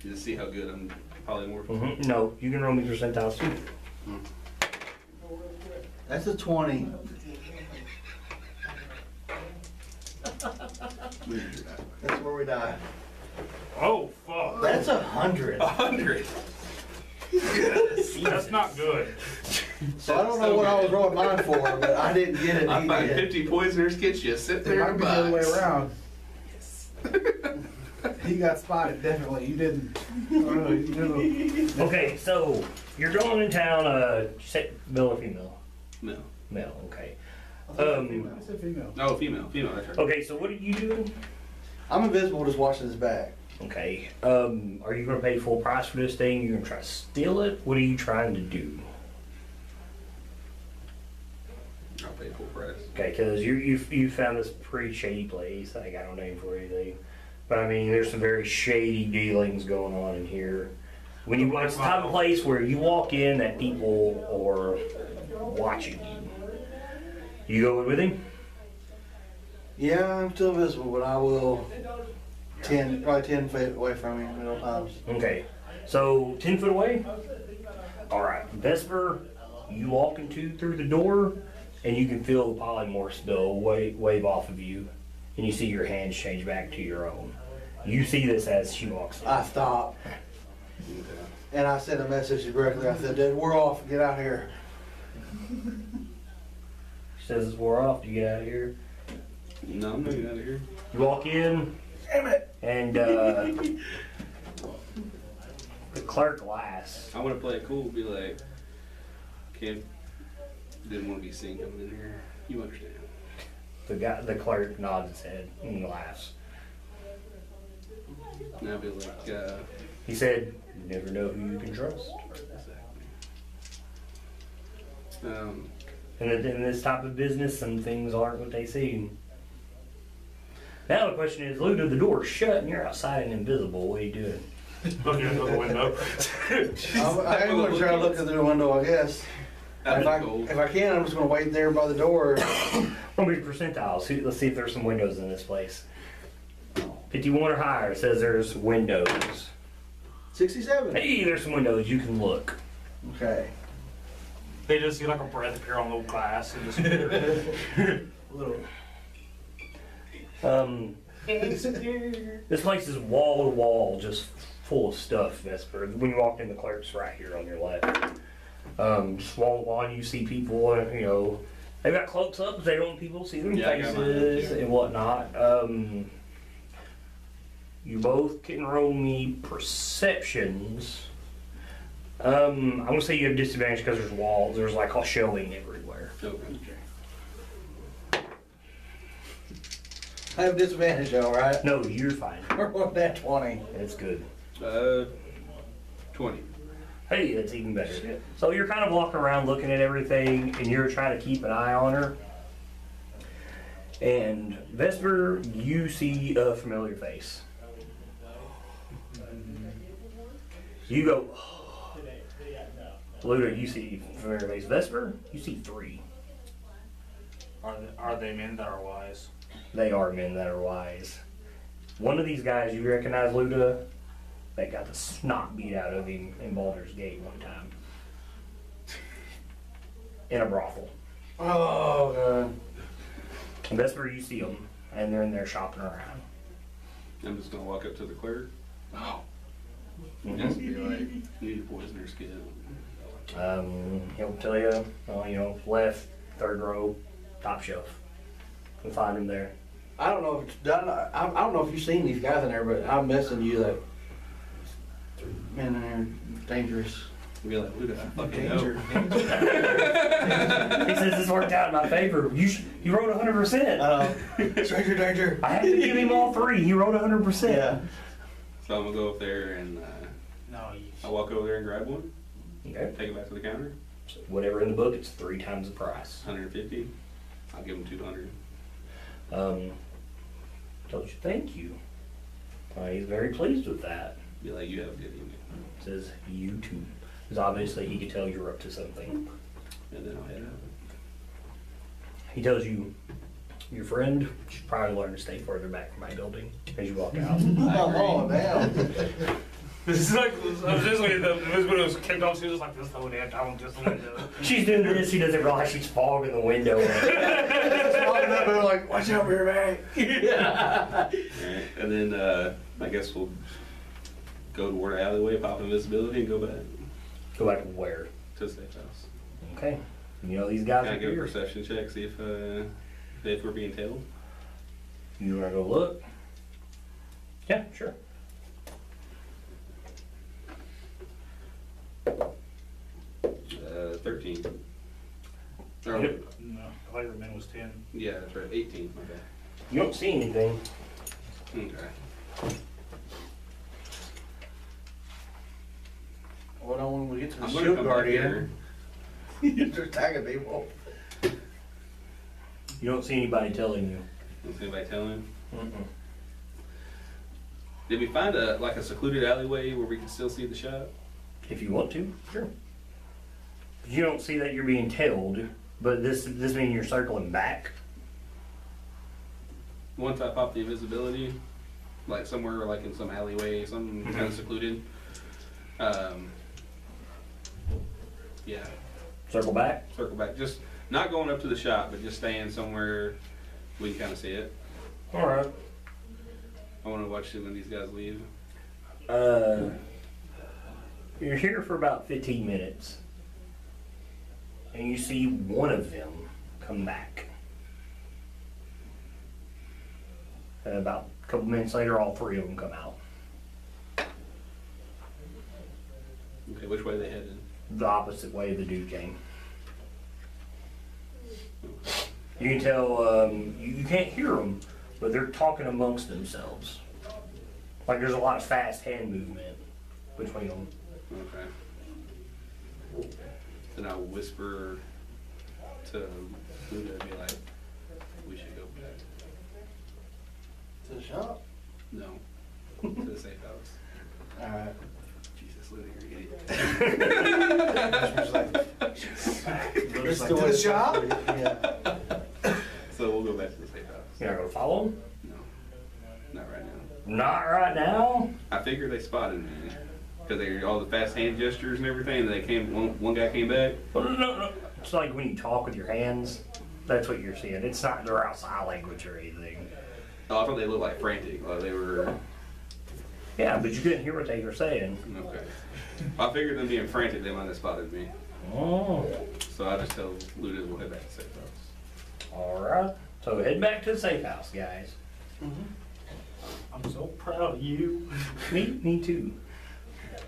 [SPEAKER 4] You just see how good I'm polymorph.
[SPEAKER 1] hmm No, you can roll me percentiles too.
[SPEAKER 2] That's a 20. That's where we die.
[SPEAKER 3] Oh, fuck.
[SPEAKER 2] That's a hundred.
[SPEAKER 4] A hundred.
[SPEAKER 3] That's not good.
[SPEAKER 2] So I don't know what I was rolling mine for, but I didn't get it.
[SPEAKER 4] I
[SPEAKER 2] He
[SPEAKER 4] find
[SPEAKER 2] did.
[SPEAKER 4] 50 poisoners get you sit
[SPEAKER 5] It
[SPEAKER 4] there
[SPEAKER 5] might
[SPEAKER 4] in
[SPEAKER 5] be the other way
[SPEAKER 4] box.
[SPEAKER 5] around. He got spotted, definitely. You didn't. Oh, you didn't.
[SPEAKER 1] Okay, so you're going in town. Uh, say male or female?
[SPEAKER 4] No.
[SPEAKER 1] Male. Okay. Um.
[SPEAKER 5] I said female.
[SPEAKER 4] Oh, female. Female, that's right.
[SPEAKER 1] Okay, so what are you doing?
[SPEAKER 2] I'm invisible, just watching his back.
[SPEAKER 1] Okay. Um. Are you going to pay full price for this thing? You're going to try to steal it? What are you trying to do?
[SPEAKER 4] I'll pay full price.
[SPEAKER 1] Okay, because you you you found this pretty shady place. I got no name for anything, but I mean, there's some very shady dealings going on in here. When you it's the type of place where you walk in that people are watching you. You go with him?
[SPEAKER 2] Yeah, I'm still invisible, but I will 10, probably 10 feet away from him at all times.
[SPEAKER 1] Okay, so ten foot away. All right, Vesper, you walk into through the door, and you can feel the polymorph spell wave, wave off of you, and you see your hands change back to your own. You see this as she walks in.
[SPEAKER 2] I stop and I sent a message directly. I said, Dude, we're off. Get out of here.
[SPEAKER 1] She says it's wore off. Do you get out of here?
[SPEAKER 4] No, I'm not getting out of here.
[SPEAKER 1] You walk in, damn it, and uh, the clerk laughs.
[SPEAKER 4] I want to play it cool, be like, Kim, didn't want to be seen coming in here. You understand.
[SPEAKER 1] The guy, the clerk nods his head and laughs.
[SPEAKER 4] And I'll be like, uh,
[SPEAKER 1] He said, "You never know who you can trust."
[SPEAKER 4] um,
[SPEAKER 1] And in in this type of business, some things aren't what they seem. Now the question is, Luda, the door's shut and you're outside and invisible. What are you doing?
[SPEAKER 3] Looking into the window.
[SPEAKER 2] I'm, I am going to try to look through the window, I guess.
[SPEAKER 4] Out
[SPEAKER 2] If I,
[SPEAKER 4] in the cold.
[SPEAKER 2] if I can, I'm just going to wait there by the door.
[SPEAKER 1] What are your percentiles? See- Let's see if there's some windows in this place. 51 or higher. Says there's windows.
[SPEAKER 2] 67.
[SPEAKER 1] Hey, there's some windows. You can look.
[SPEAKER 2] Okay.
[SPEAKER 3] They just see like a breath appear on the glass and just.
[SPEAKER 5] Little.
[SPEAKER 1] Um, this place is wall to wall, just full of stuff, Vesper. When you walk in, the clerk's right here on your left. Um, just wall to you see people, uh, you know, they've got cloaks up, they don't want people to see their
[SPEAKER 4] Yeah, I got mine up,
[SPEAKER 1] faces
[SPEAKER 4] too.
[SPEAKER 1] and whatnot. Um, you both can roll me perceptions. Um, I'm gonna say you have disadvantage because there's walls. There's like all showing everywhere.
[SPEAKER 4] Okay.
[SPEAKER 2] I have disadvantage, all right?
[SPEAKER 1] No, you're fine.
[SPEAKER 2] We're on that twenty.
[SPEAKER 1] That's good.
[SPEAKER 4] Uh, twenty.
[SPEAKER 1] Hey, that's even better. So you're kind of walking around looking at everything, and you're trying to keep an eye on her. And Vesper, you see a familiar face. You go. Luda, you see familiar face. Vesper, you see three.
[SPEAKER 3] Are they, are they men that are wise?
[SPEAKER 1] They are men that are wise. One of these guys you recognize, Luda, that got the snot beat out of him in Baldur's Gate one time. In a brothel.
[SPEAKER 2] Oh, God.
[SPEAKER 1] And Vesper, you see them, and they're in there shopping around.
[SPEAKER 4] I'm just gonna walk up to the clerk.
[SPEAKER 2] Oh.
[SPEAKER 4] Just be like, need a poisoner's kit.
[SPEAKER 1] Um, he'll tell you, uh, you know, left, third row, top shelf. You'll find him there.
[SPEAKER 2] I don't know if it's done. I, I don't know if you've seen these guys in there, but I'm messing you that men in there dangerous.
[SPEAKER 4] Be like, who the fucking
[SPEAKER 2] Danger.
[SPEAKER 4] know?
[SPEAKER 1] He says this worked out in my favor. You sh- he wrote 100%.
[SPEAKER 2] Uh, stranger danger.
[SPEAKER 1] I had to give him all three. He wrote 100%.
[SPEAKER 2] Yeah.
[SPEAKER 4] So I'm gonna go up there and uh,
[SPEAKER 3] No, you.
[SPEAKER 4] I walk over there and grab one,
[SPEAKER 1] Okay.
[SPEAKER 4] take it back to the counter.
[SPEAKER 1] So whatever in the book, it's three times the price.
[SPEAKER 4] 150. I'll give him 200.
[SPEAKER 1] Um, told you thank you. Uh, he's very pleased with that.
[SPEAKER 4] Be like, you have a good evening.
[SPEAKER 1] Says you too. Because obviously he could tell you're up to something.
[SPEAKER 4] And then I'll head out.
[SPEAKER 1] He tells you your friend should probably learn to stay further back from my building as you walk out.
[SPEAKER 2] Oh, damn.
[SPEAKER 3] This is like, I was just like, the, this when it was kicked off, she was just like, this whole damn time, just the window.
[SPEAKER 1] she's doing this. She doesn't realize she's fogging the window.
[SPEAKER 2] Following up, they're like, watch out for your bag.
[SPEAKER 4] Alright, And then uh, I guess we'll go toward the alleyway, pop invisibility, and go back
[SPEAKER 1] Go back where?
[SPEAKER 4] to the safe house.
[SPEAKER 1] Okay. You know these guys
[SPEAKER 4] Can I
[SPEAKER 1] are
[SPEAKER 4] give a
[SPEAKER 1] here.
[SPEAKER 4] perception check, see if uh, if we're being tailed?
[SPEAKER 1] You wanna go look? Yeah, sure.
[SPEAKER 4] Uh, 13. Or,
[SPEAKER 1] Yep.
[SPEAKER 3] No, I thought your man was ten.
[SPEAKER 4] Yeah, that's right. 18. My bad.
[SPEAKER 1] You don't see anything.
[SPEAKER 4] Okay.
[SPEAKER 2] Well, no, when we get to the
[SPEAKER 4] I'm gonna
[SPEAKER 2] shield
[SPEAKER 4] come back
[SPEAKER 2] guardian,
[SPEAKER 4] here.
[SPEAKER 2] you're just tagging people.
[SPEAKER 1] You don't see anybody telling you.
[SPEAKER 4] Don't see anybody telling.
[SPEAKER 1] Mm-mm.
[SPEAKER 4] Did we find a like a secluded alleyway where we can still see the shop?
[SPEAKER 1] If you want to, sure. You don't see that you're being tailed, but this this means you're circling back.
[SPEAKER 4] Once I pop the invisibility, like somewhere like in some alleyway, some kind of secluded. Um, yeah,
[SPEAKER 1] Circle back.
[SPEAKER 4] circle back. Just not going up to the shop, but just staying somewhere we can kind of see it.
[SPEAKER 1] All right.
[SPEAKER 4] I want to watch it when these guys leave.
[SPEAKER 1] Uh, you're here for about 15 minutes, and you see one of them come back. And about a couple minutes later, all three of them come out.
[SPEAKER 4] Okay, which way they headed?
[SPEAKER 1] The opposite way the dude came. You can tell, um, you, you can't hear them, but they're talking amongst themselves. Like there's a lot of fast hand movement between them.
[SPEAKER 4] Okay. Then I'll whisper to Luda and be like, we should go back.
[SPEAKER 2] To the shop?
[SPEAKER 4] No, to the safe house.
[SPEAKER 2] Alright.
[SPEAKER 4] Jesus, Luda, you're an idiot.
[SPEAKER 2] It's
[SPEAKER 5] To the shop?
[SPEAKER 2] Yeah.
[SPEAKER 4] So we'll go back to the safe house.
[SPEAKER 1] You're not gonna follow him?
[SPEAKER 4] No, not right now.
[SPEAKER 1] Not right now.
[SPEAKER 4] I figured they spotted me because they all the fast hand gestures and everything. And they came. One, one guy came back.
[SPEAKER 1] No, no, no. It's like when you talk with your hands. That's what you're seeing. It's not their outside language or anything.
[SPEAKER 4] Oh, I thought they looked like frantic. Like they were.
[SPEAKER 1] Yeah, but you couldn't hear what they were saying.
[SPEAKER 4] Okay. I figured them being frantic, they might have spotted me.
[SPEAKER 1] Oh,
[SPEAKER 4] So I just tell Luda we'll head back to safe house.
[SPEAKER 1] all right. So head back to the safe house, guys. Mhm.
[SPEAKER 3] I'm so proud of you.
[SPEAKER 1] Me, me too.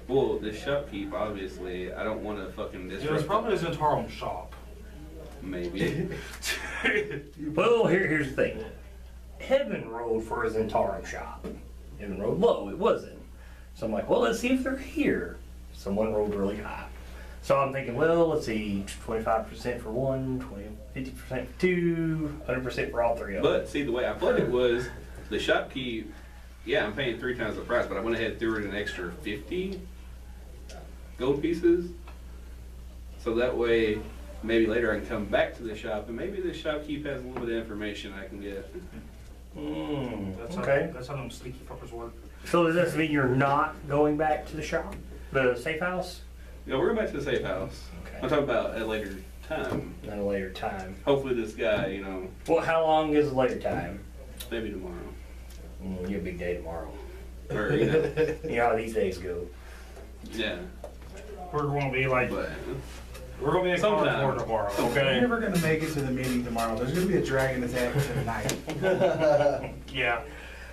[SPEAKER 4] Well, the shopkeep, obviously, I don't want to fucking
[SPEAKER 3] It was
[SPEAKER 4] disrupt.
[SPEAKER 3] probably his Zhentarim shop.
[SPEAKER 4] Maybe.
[SPEAKER 1] Well, here, here's the thing. Heaven rolled for his Zhentarim shop. Heaven rolled low. It wasn't. So I'm like, well, let's see if they're here. Someone rolled really high. So I'm thinking, well, let's see, 25% for one, 20, 50% for two, 100% for all three of them.
[SPEAKER 4] But see, the way I played it was the shopkeep. Yeah, I'm paying three times the price, but I went ahead and threw in an extra fifty gold pieces. So that way, maybe later I can come back to the shop, and maybe the shopkeep has a little bit of information I can get.
[SPEAKER 1] Mm,
[SPEAKER 3] That's
[SPEAKER 1] okay.
[SPEAKER 3] How, that's how them sneaky fuckers work.
[SPEAKER 1] So does this mean you're not going back to the shop? The safe house?
[SPEAKER 4] Yeah, we're going back to the safe house. Okay. I'm
[SPEAKER 1] Okay.
[SPEAKER 4] talking about at a later time.
[SPEAKER 1] At a later time.
[SPEAKER 4] Hopefully, this guy, you know,
[SPEAKER 1] Well, how long is a later time?
[SPEAKER 4] maybe tomorrow,
[SPEAKER 1] Mm, you have a big day tomorrow.
[SPEAKER 4] or you know,
[SPEAKER 1] You know how these days go.
[SPEAKER 4] yeah.
[SPEAKER 3] We're going to be like,
[SPEAKER 4] But
[SPEAKER 3] we're going to be in
[SPEAKER 4] Sometime.
[SPEAKER 3] Concord tomorrow,
[SPEAKER 5] You're
[SPEAKER 3] okay?
[SPEAKER 5] never gonna make it to the meeting tomorrow. There's gonna be a dragon attack tonight.
[SPEAKER 3] Yeah.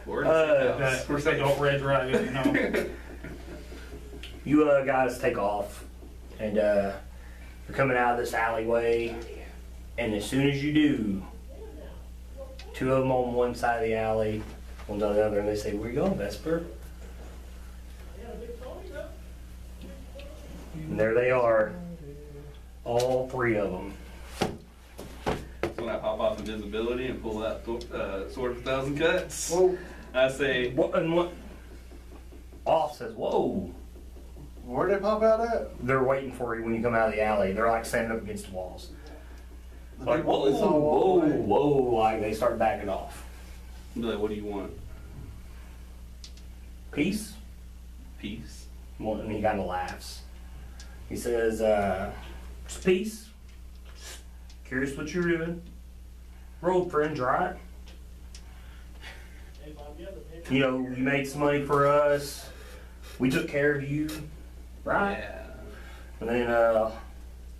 [SPEAKER 4] we're in the
[SPEAKER 1] Uh,
[SPEAKER 4] safe house.
[SPEAKER 3] That,
[SPEAKER 4] We're
[SPEAKER 3] we're
[SPEAKER 4] safe.
[SPEAKER 3] saying, red dragon, you know?
[SPEAKER 1] You uh, guys take off, and uh, you're coming out of this alleyway, and as soon as you do, two of them on one side of the alley, one's on the other, and they say, "Where you going, Vesper?" And there they are, all three of them.
[SPEAKER 4] So when I pop off invisibility and pull out uh, sword of a thousand cuts,
[SPEAKER 2] Whoa,
[SPEAKER 4] I say,
[SPEAKER 1] What and what? Off says, "Whoa!"
[SPEAKER 2] where'd they pop out at?
[SPEAKER 1] They're waiting for you when you come out of the alley. They're like standing up against the walls.
[SPEAKER 2] The
[SPEAKER 1] Like,
[SPEAKER 2] people
[SPEAKER 1] whoa,
[SPEAKER 2] that saw walk
[SPEAKER 1] whoa,
[SPEAKER 2] away.
[SPEAKER 1] whoa! Like they start backing off.
[SPEAKER 4] be like, what do you want?
[SPEAKER 1] Peace.
[SPEAKER 4] Peace.
[SPEAKER 1] Well, and he kind of laughs. He says, uh, "Just peace. Curious what you're doing. We're old friends, right? You know, you made some money for us. We took care of you, right?
[SPEAKER 4] Yeah.
[SPEAKER 1] And then uh,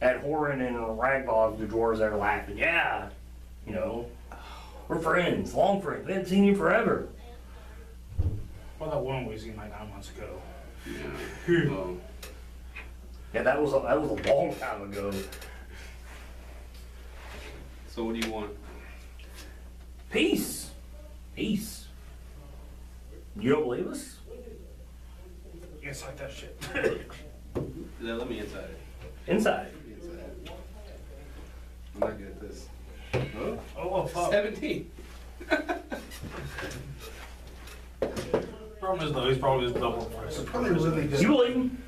[SPEAKER 1] at Horan and Ragbog, the dwarves are laughing. Yeah, you know, we're friends, long friends. We haven't seen you forever.
[SPEAKER 3] Well, that one we seen like nine months ago.
[SPEAKER 4] Yeah. Well,
[SPEAKER 1] Yeah, that was a, that was a long time ago.
[SPEAKER 4] so what do you want?
[SPEAKER 1] Peace, peace. You don't believe us?
[SPEAKER 3] It's like that shit.
[SPEAKER 4] Yeah, let me inside it.
[SPEAKER 1] Inside.
[SPEAKER 4] Inside. I'm not good at this. Oh,
[SPEAKER 3] oh, fuck.
[SPEAKER 4] 17.
[SPEAKER 3] Problem is, though, he's probably just double the price.
[SPEAKER 5] Probably really good.
[SPEAKER 1] You believe them?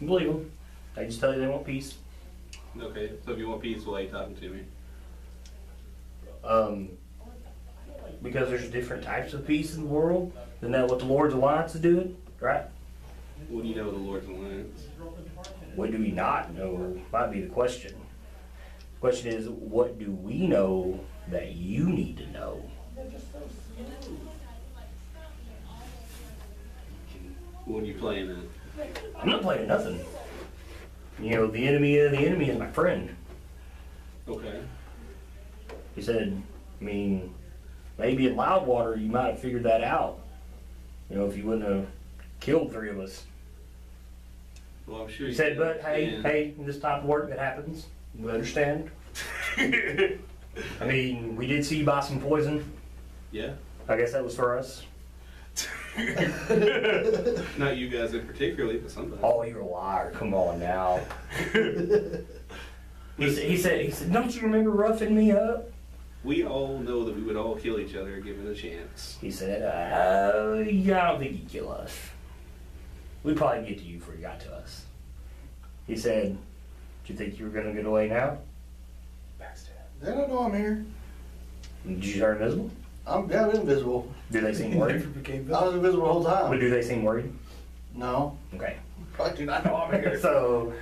[SPEAKER 1] You believe them? They just tell you they want peace.
[SPEAKER 4] Okay, so if you want peace, why are you talking to me?
[SPEAKER 1] Um, because there's different types of peace in the world. Isn't that what the Lord's Alliance is doing? Right?
[SPEAKER 4] What do you know of the Lord's Alliance?
[SPEAKER 1] What do we not know? Might be the question. The question is, what do we know that you need to know?
[SPEAKER 4] What are you playing at?
[SPEAKER 1] I'm not playing nothing. You know, the enemy of the enemy is my friend.
[SPEAKER 4] Okay.
[SPEAKER 1] He said, I mean, maybe in Loudwater you might have figured that out. You know, if you wouldn't have killed three of us.
[SPEAKER 4] Well, I'm sure
[SPEAKER 1] He
[SPEAKER 4] you
[SPEAKER 1] said, but hey, hey, this type of work that happens, we understand. I mean, we did see you buy some poison.
[SPEAKER 4] Yeah.
[SPEAKER 1] I guess that was for us.
[SPEAKER 4] Not you guys in particularly, but somebody.
[SPEAKER 1] Oh, you're a liar. Come on now. he, said, he said, he said, don't you remember roughing me up?
[SPEAKER 4] We all know that we would all kill each other given a chance.
[SPEAKER 1] He said, uh, yeah, I don't think you'd kill us. We'd probably get to you before you got to us. He said, do you think you were going to get away now?
[SPEAKER 2] They don't know I'm here.
[SPEAKER 1] Did you turn invisible?
[SPEAKER 2] I'm yeah, I'm invisible.
[SPEAKER 1] Do they seem worried?
[SPEAKER 2] I was invisible the whole
[SPEAKER 1] But
[SPEAKER 2] time.
[SPEAKER 1] do they seem worried?
[SPEAKER 2] No,
[SPEAKER 1] Okay.
[SPEAKER 2] probably do not know I'm here.
[SPEAKER 1] so,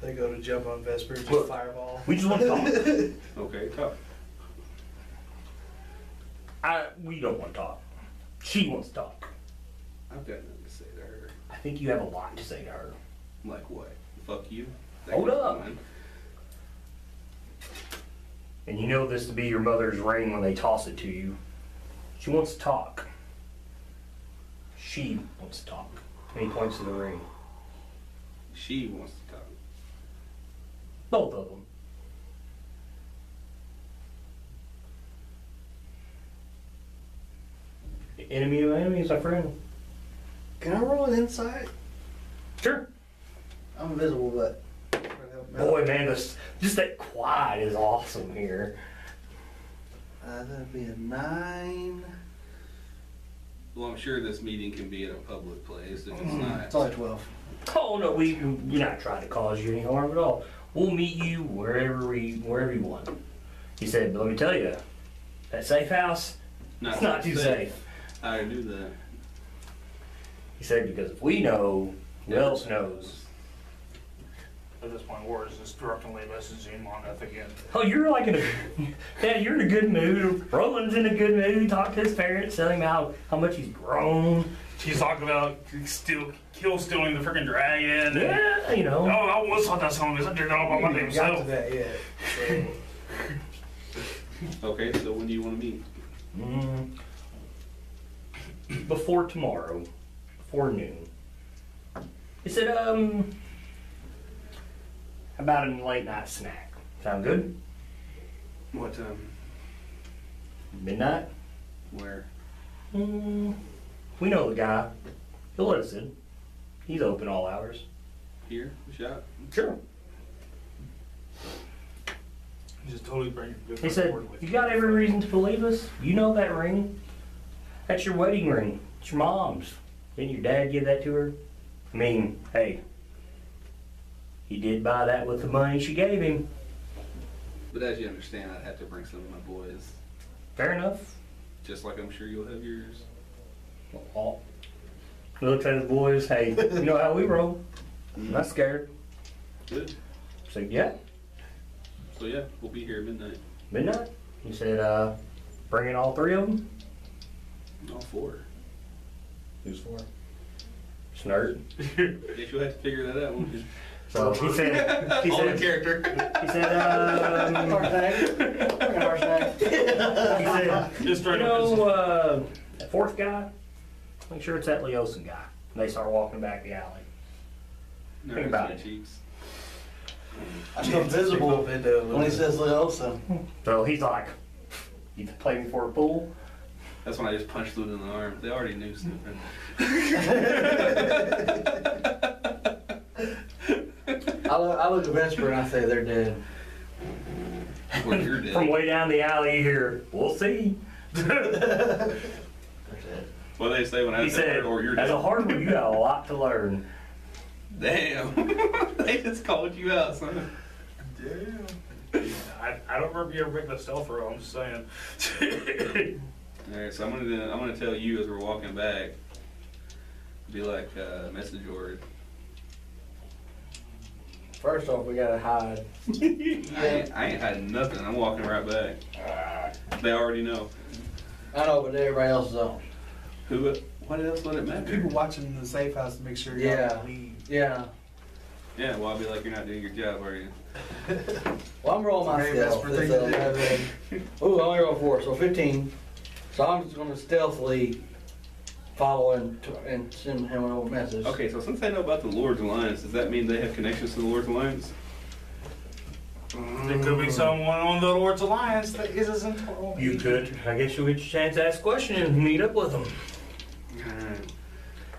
[SPEAKER 5] They go to jump on Vesper, just
[SPEAKER 1] Look.
[SPEAKER 5] fireball.
[SPEAKER 1] we just want to talk.
[SPEAKER 4] Okay, talk.
[SPEAKER 1] I, we don't want to talk. She wants to talk.
[SPEAKER 4] I've got nothing to say to her.
[SPEAKER 1] I think you have a lot to say to her.
[SPEAKER 4] Like what? Fuck you?
[SPEAKER 1] Hold
[SPEAKER 4] goes
[SPEAKER 1] up.
[SPEAKER 4] fine.
[SPEAKER 1] And you know this to be your mother's ring when they toss it to you. She wants to talk. She wants to talk. And he points to the ring.
[SPEAKER 4] She wants to talk.
[SPEAKER 1] Both of them. Enemy of enemies, my friend.
[SPEAKER 2] Can I roll an insight?
[SPEAKER 1] Sure.
[SPEAKER 2] I'm invisible, but.
[SPEAKER 1] Boy, man, this just that quiet is awesome here.
[SPEAKER 2] Uh, that'd be a nine.
[SPEAKER 4] Well, I'm sure this meeting can be in a public place if it's
[SPEAKER 2] It's
[SPEAKER 4] not.
[SPEAKER 2] only twelve.
[SPEAKER 1] Oh no, we we're not trying to cause you any harm at all. We'll meet you wherever we wherever you want. He said, but let me tell you, that safe house, it's not too safe.
[SPEAKER 4] I knew that.
[SPEAKER 1] He said because if we know, who else knows?
[SPEAKER 3] At this point, War is just directly messaging Moneth again.
[SPEAKER 1] Oh, you're like in a yeah, you're in a good mood. Roland's in a good mood. He talked to his parents, telling him how how much he's grown.
[SPEAKER 3] She's talking about still kill stealing the freaking dragon. and-
[SPEAKER 1] Yeah, you know. Oh.
[SPEAKER 3] I was thought that song is I did it all by my
[SPEAKER 5] We
[SPEAKER 3] damn
[SPEAKER 5] haven't got to that yet. so.
[SPEAKER 4] Okay, so when do you want to meet?
[SPEAKER 1] Mm, before tomorrow, before noon. He said, um, how about a late night snack? Sound good?
[SPEAKER 4] What time?
[SPEAKER 1] Midnight?
[SPEAKER 4] Where?
[SPEAKER 1] Mm, we know the guy. He'll let us in. He's open all hours.
[SPEAKER 4] Here? The shop?
[SPEAKER 1] Sure.
[SPEAKER 3] Just totally bring it.
[SPEAKER 1] He said, You got every reason to believe us. You know that ring. That's your wedding ring. It's your mom's. Didn't your dad give that to her? I mean, hey, he did buy that with the money she gave him.
[SPEAKER 4] But as you understand, I'd have to bring some of my boys.
[SPEAKER 1] Fair enough.
[SPEAKER 4] Just like I'm sure you'll have yours.
[SPEAKER 1] Well, he looks at his boys. Hey, you know how we roll. I'm not scared.
[SPEAKER 4] Good.
[SPEAKER 1] So, yeah,
[SPEAKER 4] So yeah, we'll be here at midnight.
[SPEAKER 1] midnight. He said, uh, bring in all three of them.
[SPEAKER 4] All four.
[SPEAKER 1] Who's for? Snurt.
[SPEAKER 4] Guess you'll have to figure that out, won't you?
[SPEAKER 1] So he said, he said,
[SPEAKER 4] character.
[SPEAKER 1] he said, um,
[SPEAKER 2] Horse snack. Horse snack.
[SPEAKER 1] he said,
[SPEAKER 3] Just
[SPEAKER 1] You
[SPEAKER 3] straight up.
[SPEAKER 1] know, uh, that fourth guy, make sure it's that Leosin guy. And they start walking back the alley. Think about it.
[SPEAKER 4] Cheeks.
[SPEAKER 2] I'm still visible when he says Leosa.
[SPEAKER 1] So he's like, you play me for a fool?
[SPEAKER 4] That's when I just punched Luke in the arm. They already knew something.
[SPEAKER 2] I look, I look at Vesper and I say they're dead.
[SPEAKER 4] Well, you're dead.
[SPEAKER 1] From way down the alley here, we'll see.
[SPEAKER 2] They're.
[SPEAKER 4] What they say when I
[SPEAKER 1] He
[SPEAKER 4] say
[SPEAKER 1] said,
[SPEAKER 4] or you're
[SPEAKER 1] as a
[SPEAKER 4] dead.
[SPEAKER 1] hard one, you got a lot to learn.
[SPEAKER 4] Damn. they just called you out, son.
[SPEAKER 3] I, I don't remember you ever making a stealth roll. I'm just saying.
[SPEAKER 4] Alright, so I'm gonna I'm gonna tell you as we're walking back. Be like uh, message board.
[SPEAKER 2] First off, we gotta hide.
[SPEAKER 4] I, ain't, I ain't hiding nothing. I'm walking right back. They already know.
[SPEAKER 2] I know, but everybody else don't.
[SPEAKER 4] Who? What else would it matter?
[SPEAKER 5] People watching the safe house to make sure y'all
[SPEAKER 2] Yeah.
[SPEAKER 5] don't leave.
[SPEAKER 2] Yeah.
[SPEAKER 4] Yeah, well, I'll be like, you're not doing your job, are you?
[SPEAKER 2] Well, I'm rolling my
[SPEAKER 5] Maybe that's
[SPEAKER 2] stealth.
[SPEAKER 5] for
[SPEAKER 2] It's
[SPEAKER 5] things to do.
[SPEAKER 2] 11. Ooh, I only rolled four, so 15. So I'm just gonna stealthily follow and, t- and send him a little message.
[SPEAKER 4] Okay, so since I know about the Lord's Alliance, does that mean they have connections to the Lord's Alliance?
[SPEAKER 3] there could be someone on the Lord's Alliance that isn't.
[SPEAKER 1] You could. I guess you'll get your chance to ask questions and meet up with them.
[SPEAKER 4] Alright.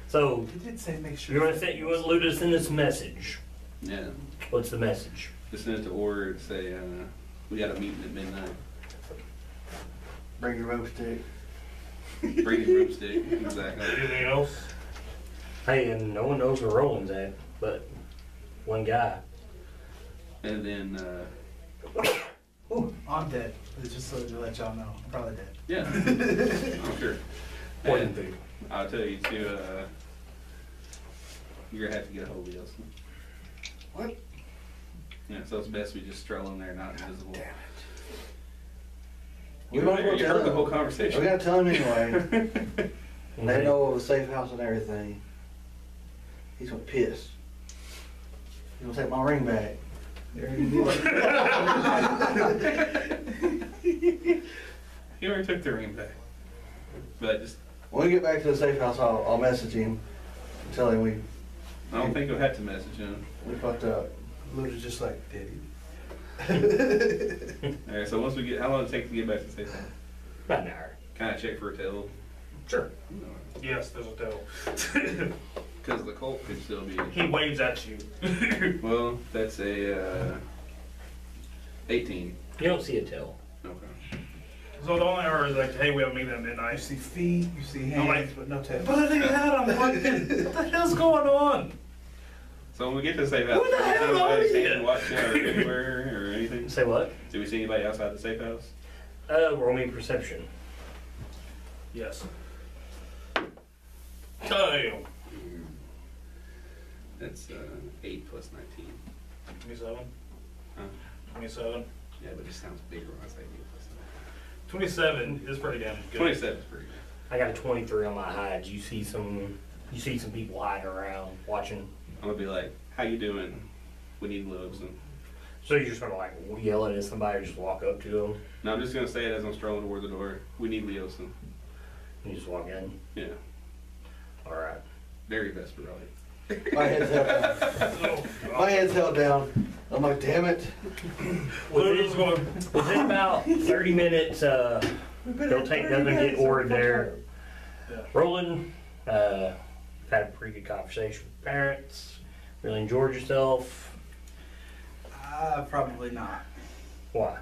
[SPEAKER 1] So,
[SPEAKER 5] He did say make sure.
[SPEAKER 1] you want to send, you want Lou to send this message.
[SPEAKER 4] Yeah.
[SPEAKER 1] What's the message?
[SPEAKER 4] Just send it to order and say, uh, we got a meeting at midnight.
[SPEAKER 2] Bring your rope stick.
[SPEAKER 4] Bring your broomstick. Exactly.
[SPEAKER 3] Anything else?
[SPEAKER 1] Hey, and no one knows where Roland's at, but one guy.
[SPEAKER 4] And then, uh,
[SPEAKER 5] Ooh, I'm dead. It's Just so to let y'all know, I'm probably dead.
[SPEAKER 4] yeah, I'm sure.
[SPEAKER 1] Poison
[SPEAKER 4] And
[SPEAKER 1] food.
[SPEAKER 4] I'll tell you too, uh, you're gonna have to get a hold of Wilson.
[SPEAKER 2] What?
[SPEAKER 4] Yeah, so it's best we just stroll in there, not invisible.
[SPEAKER 2] Damn
[SPEAKER 4] You,
[SPEAKER 2] We might as well
[SPEAKER 4] you
[SPEAKER 2] tell
[SPEAKER 4] heard the
[SPEAKER 2] them.
[SPEAKER 4] whole
[SPEAKER 2] We gotta tell him anyway. they know of the safe house and everything. He's gonna piss. He's gonna take my ring back. There he is.
[SPEAKER 4] He already took the ring back. But just,
[SPEAKER 2] When we get back to the safe house, I'll, I'll message him, tell him we,
[SPEAKER 4] I don't think you'll have to message him.
[SPEAKER 2] we fucked up.
[SPEAKER 5] Luda's just like, did he?
[SPEAKER 4] Alright, so once we get, how long does it take to get back to the safe house?
[SPEAKER 1] About an hour.
[SPEAKER 4] Can I check for a tail?
[SPEAKER 1] Sure.
[SPEAKER 3] Yes, there's a tail.
[SPEAKER 4] Cause the Cult could still be,
[SPEAKER 3] he waves at you.
[SPEAKER 4] well, that's a, uh, eighteen.
[SPEAKER 1] You don't see a tail.
[SPEAKER 4] Okay.
[SPEAKER 3] so the only error is like, hey, we have a meeting at
[SPEAKER 5] I
[SPEAKER 3] midnight.
[SPEAKER 5] see feet, you see
[SPEAKER 3] I'm like-
[SPEAKER 5] hands, but no tail.
[SPEAKER 3] But I had I'm like, what the hell's going on?
[SPEAKER 4] So when we get to the safe house,
[SPEAKER 3] Who the
[SPEAKER 4] do we see
[SPEAKER 3] hell
[SPEAKER 4] anybody
[SPEAKER 3] are you?
[SPEAKER 4] standing watching or anywhere or anything?
[SPEAKER 1] Say what?
[SPEAKER 4] Do we see anybody outside the safe house?
[SPEAKER 1] Uh, roll me perception.
[SPEAKER 3] Yes. Damn.
[SPEAKER 4] That's, uh, eight plus nineteen.
[SPEAKER 3] 27.
[SPEAKER 4] Huh?
[SPEAKER 3] 27.
[SPEAKER 4] Yeah, but it sounds bigger when I say eight plus nineteen.
[SPEAKER 3] 27 is pretty damn good.
[SPEAKER 4] Twenty-seven is pretty good.
[SPEAKER 1] I got a 23 on my hides. You see some, you see some people hiding around watching.
[SPEAKER 4] I'm gonna be like, how you doing? We need gloves. And,
[SPEAKER 1] So you're just gonna like yell at somebody or just walk up to them
[SPEAKER 4] no, I'm just gonna say it as I'm strolling toward the door. We need Leosin.
[SPEAKER 1] and you just walk in.
[SPEAKER 4] Yeah.
[SPEAKER 1] All right.
[SPEAKER 4] Very Vesper, right?
[SPEAKER 2] My head's held down. My head's held down. I'm like, damn it.
[SPEAKER 3] Luda's going,
[SPEAKER 1] Within about 30 minutes, uh, they'll take nothing to get ordered there.
[SPEAKER 3] Yeah.
[SPEAKER 1] Roland, uh, had a pretty good conversation with parents. Really enjoyed yourself.
[SPEAKER 5] Uh, probably not.
[SPEAKER 1] Why?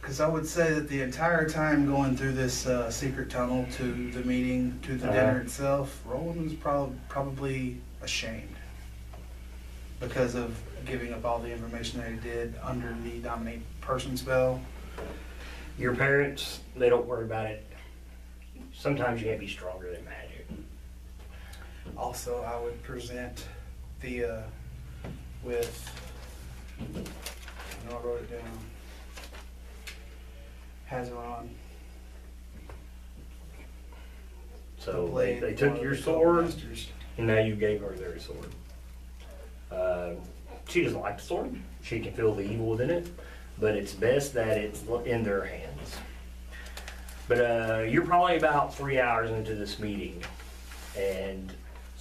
[SPEAKER 5] Because I would say that the entire time going through this uh, secret tunnel to the meeting, to the
[SPEAKER 1] Uh-huh.
[SPEAKER 5] dinner itself, Roland was prob- probably ashamed because of giving up all the information that he did under the dominate person spell.
[SPEAKER 1] Your parents, they don't worry about it. Sometimes you can't be stronger than magic.
[SPEAKER 5] Also, I would present Thea with. I know I wrote it down. Hazaron.
[SPEAKER 1] So they,
[SPEAKER 5] blade,
[SPEAKER 1] they
[SPEAKER 5] one
[SPEAKER 1] took
[SPEAKER 5] of
[SPEAKER 1] your
[SPEAKER 5] the
[SPEAKER 1] sword,
[SPEAKER 5] masters.
[SPEAKER 1] and now you gave her their sword. Uh, she doesn't like the sword. She can feel the evil within it, but it's best that it's in their hands. But uh, you're probably about three hours into this meeting, and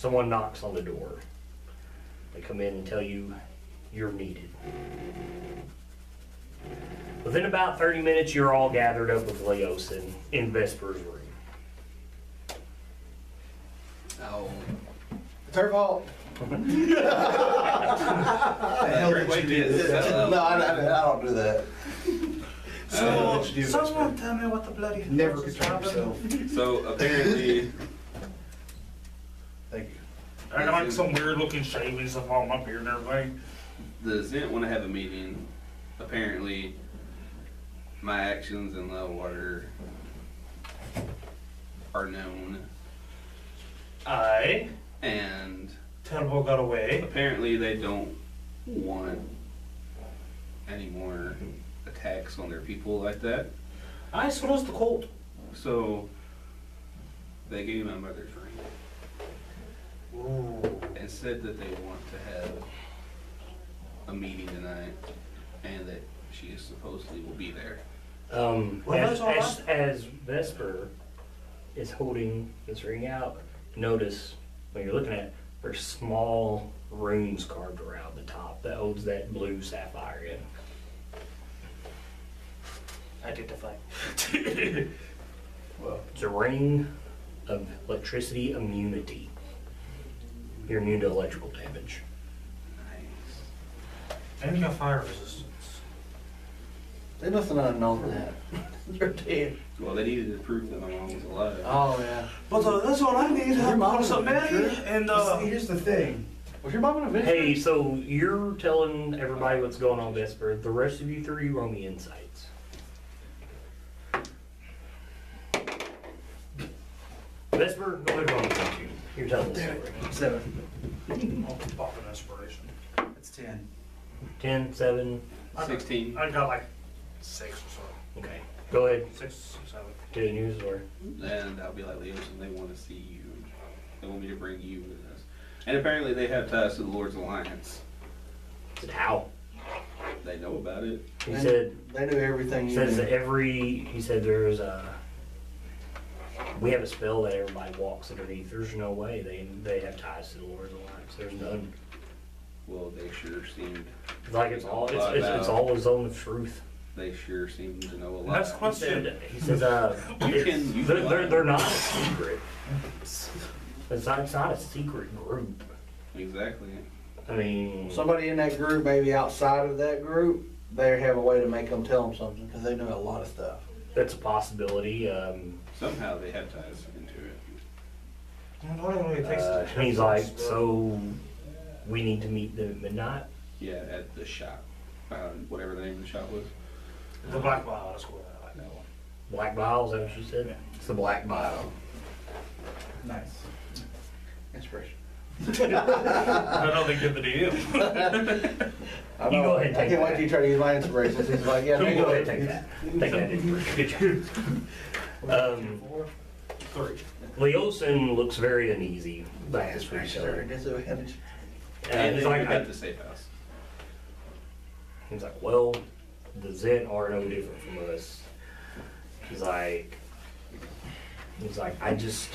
[SPEAKER 1] someone knocks on the door. They come in and tell you you're needed. Within about 30 minutes, you're all gathered up with Leosin, in Vesper's room.
[SPEAKER 4] Oh.
[SPEAKER 2] It's her fault.
[SPEAKER 5] The hell
[SPEAKER 4] Great
[SPEAKER 5] you
[SPEAKER 4] to
[SPEAKER 5] do
[SPEAKER 4] do
[SPEAKER 5] this?
[SPEAKER 4] this.
[SPEAKER 2] No, I, I, I don't do that.
[SPEAKER 5] So, what
[SPEAKER 3] someone tell me what the bloody
[SPEAKER 5] Never control
[SPEAKER 3] happening.
[SPEAKER 5] yourself.
[SPEAKER 4] So apparently,
[SPEAKER 5] Thank you.
[SPEAKER 3] I got like some weird looking shavings stuff on my beard and everything.
[SPEAKER 4] the Zhent want to have a meeting. Apparently, my actions in the water are known,
[SPEAKER 3] I
[SPEAKER 4] and
[SPEAKER 3] Turbo got away.
[SPEAKER 4] apparently they don't want any more attacks on their people like that.
[SPEAKER 3] I so does the Cult.
[SPEAKER 4] So they gave my mother's. And said that they want to have a meeting tonight, and that she is supposedly will be there.
[SPEAKER 1] Um,
[SPEAKER 3] Well,
[SPEAKER 1] as,
[SPEAKER 3] that's all
[SPEAKER 1] as, as Vesper is holding this ring out, notice when you're looking at it, there's small runes carved around the top that holds that blue sapphire in.
[SPEAKER 3] Identify.
[SPEAKER 5] Well,
[SPEAKER 1] It's a ring of electricity immunity. You're immune to electrical damage.
[SPEAKER 4] Nice.
[SPEAKER 3] and you got fire resistance.
[SPEAKER 2] There's nothing unknown in that. They're dead.
[SPEAKER 4] Well, they needed to prove that my mom was alive.
[SPEAKER 2] Oh, yeah.
[SPEAKER 3] But uh, that's all I need.
[SPEAKER 2] Your mom was a
[SPEAKER 3] Maddie?
[SPEAKER 2] picture?
[SPEAKER 3] And uh,
[SPEAKER 5] here's the thing.
[SPEAKER 2] Was your mom in a video?
[SPEAKER 1] Hey, so you're telling everybody what's going on, Vesper. The rest of you three roll me insights. Vesper, go ahead and roll me two. You're telling the story.
[SPEAKER 5] Seven.
[SPEAKER 3] I'll pop an inspiration.
[SPEAKER 5] It's ten.
[SPEAKER 1] Ten, seven,
[SPEAKER 3] I got-
[SPEAKER 4] Sixteen.
[SPEAKER 3] I got like six or so,
[SPEAKER 1] okay. Go ahead.
[SPEAKER 3] so. Six, seven.
[SPEAKER 1] Do the news or
[SPEAKER 4] And I'll be like, Leos, and they want to see you. They want me to bring you with us. And apparently they have ties to the Lord's Alliance.
[SPEAKER 1] said how?
[SPEAKER 4] They know about it.
[SPEAKER 1] He
[SPEAKER 2] They-
[SPEAKER 1] said
[SPEAKER 2] They knew everything you
[SPEAKER 1] says
[SPEAKER 2] knew.
[SPEAKER 1] that every he said there's a we have a spell that everybody walks underneath. There's no way they they have ties to the Lord of the Lights. There's none.
[SPEAKER 4] Well, they sure seemed,
[SPEAKER 1] like it's all it's, it's, it's all his own truth.
[SPEAKER 4] they sure seem to know a lot.
[SPEAKER 3] Next
[SPEAKER 1] He
[SPEAKER 3] question.
[SPEAKER 1] said, he says, uh,
[SPEAKER 4] You
[SPEAKER 1] it's-
[SPEAKER 4] can- you
[SPEAKER 1] they're,
[SPEAKER 4] can
[SPEAKER 1] they're,
[SPEAKER 4] lie.
[SPEAKER 1] they're not a secret. It's not, it's not a secret group.
[SPEAKER 4] Exactly.
[SPEAKER 1] I mean,
[SPEAKER 2] Somebody in that group, maybe outside of that group, they have a way to make them tell them something because they know a lot of stuff.
[SPEAKER 1] that's a possibility. Um,
[SPEAKER 4] Somehow they have ties into it.
[SPEAKER 3] I don't know what it takes
[SPEAKER 1] uh,
[SPEAKER 3] to-
[SPEAKER 1] and he's like, so we need to meet them at midnight.
[SPEAKER 4] Yeah, at the shop, uh, whatever the name of the shop was.
[SPEAKER 3] The black ball, that's what I like that one.
[SPEAKER 1] Black Bile, is that what you said?
[SPEAKER 3] Yeah.
[SPEAKER 1] It's the Black Bile.
[SPEAKER 5] Nice.
[SPEAKER 2] Inspiration.
[SPEAKER 3] I don't think give it to you.
[SPEAKER 2] I
[SPEAKER 1] You
[SPEAKER 2] know.
[SPEAKER 1] go ahead and
[SPEAKER 2] I
[SPEAKER 1] take
[SPEAKER 2] can't wait
[SPEAKER 1] that.
[SPEAKER 2] till you try to use my inspirations. He's like, yeah,
[SPEAKER 1] You go ahead and take that. Take that. in. Good job. Um,
[SPEAKER 3] Three.
[SPEAKER 1] Leosin looks very uneasy about this
[SPEAKER 2] Inspiration
[SPEAKER 1] retailer.
[SPEAKER 2] disadvantage.
[SPEAKER 1] And
[SPEAKER 4] And
[SPEAKER 1] he's
[SPEAKER 4] then
[SPEAKER 1] like,
[SPEAKER 4] we got
[SPEAKER 1] I-
[SPEAKER 4] the safe house.
[SPEAKER 1] He's like, well, the Zen are no different from us. He's like, he's like, I just,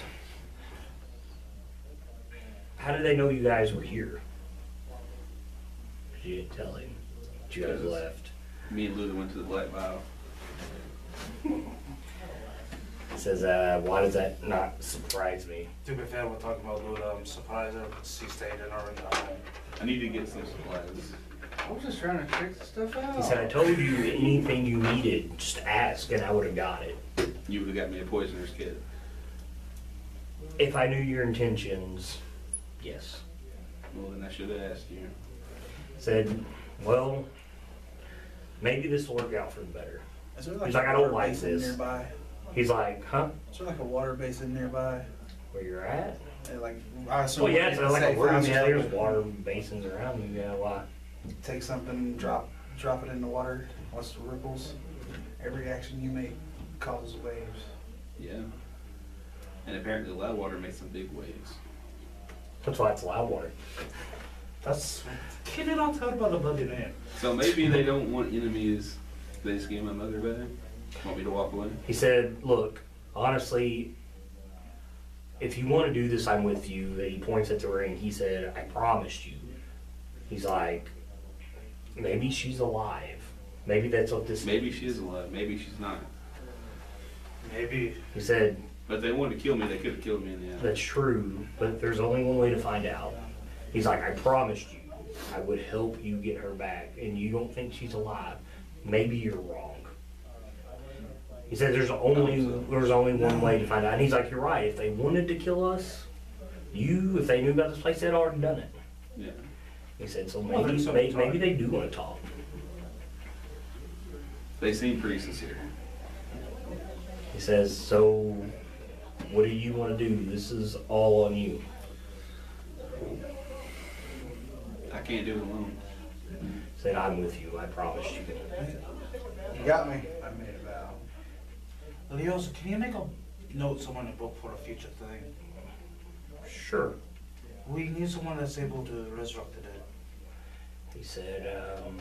[SPEAKER 1] how did they know you guys were here? She didn't tell him. that You guys left.
[SPEAKER 4] Me and Lulu went to the Black Vial.
[SPEAKER 1] He says, uh, why does that not surprise me?
[SPEAKER 3] To be fair, we're talking about Lou, I'm surprised that she stayed in our, um,
[SPEAKER 4] I need to get some supplies.
[SPEAKER 2] I was just trying to check the stuff out.
[SPEAKER 1] He said, I told you anything you needed, just ask and I would have got it.
[SPEAKER 4] You would've got me a poisoner's kit.
[SPEAKER 1] If I knew your intentions, yes.
[SPEAKER 4] Well, then I should've asked you.
[SPEAKER 1] Said, well, maybe this will work out for the better.
[SPEAKER 5] Like
[SPEAKER 1] He's like, I don't like this.
[SPEAKER 5] Nearby?
[SPEAKER 1] He's like, huh?
[SPEAKER 5] Is there like a water basin nearby?
[SPEAKER 1] Where you're at?
[SPEAKER 5] And like, I assume.
[SPEAKER 1] Well, yeah, it's like a room. Yeah, there's water basins around you. Yeah, why?
[SPEAKER 5] Take something, drop, drop it in the water, watch the ripples. Every action you make causes waves.
[SPEAKER 4] Yeah. And apparently loud water makes some big waves.
[SPEAKER 1] That's why it's loud water.
[SPEAKER 3] that's, can you not tell about the bloody name?
[SPEAKER 4] So maybe they don't want enemies. They just gave my mother back. Want me to walk away?
[SPEAKER 1] He said, look, honestly, if you want to do this, I'm with you. And he points at the ring. He said, I promised you. He's like, maybe she's alive. Maybe that's what this
[SPEAKER 4] Maybe she is alive. Maybe she's not.
[SPEAKER 3] Maybe,
[SPEAKER 1] He said,
[SPEAKER 4] But they wanted to kill me, they could have killed me in the end.
[SPEAKER 1] That's true, but there's only one way to find out. He's like, I promised you I would help you get her back, and you don't think she's alive. Maybe you're wrong. He said there's only there's only one way to find out. And he's like, You're right. If they wanted to kill us, you, if they knew about this place, they'd already done it.
[SPEAKER 4] Yeah.
[SPEAKER 1] He said, so
[SPEAKER 3] Well,
[SPEAKER 1] maybe maybe, maybe they do want to talk.
[SPEAKER 4] They seem pretty sincere.
[SPEAKER 1] He says, so what do you want to do? This is all on you.
[SPEAKER 4] I can't do it alone.
[SPEAKER 1] Said, I'm with you. I promised you.
[SPEAKER 2] You got me.
[SPEAKER 5] I made a vow.
[SPEAKER 3] Leo's, can you make a note somewhere in the book for a future thing?
[SPEAKER 1] Sure.
[SPEAKER 3] We need someone that's able to resurrect the dead.
[SPEAKER 1] He said, um,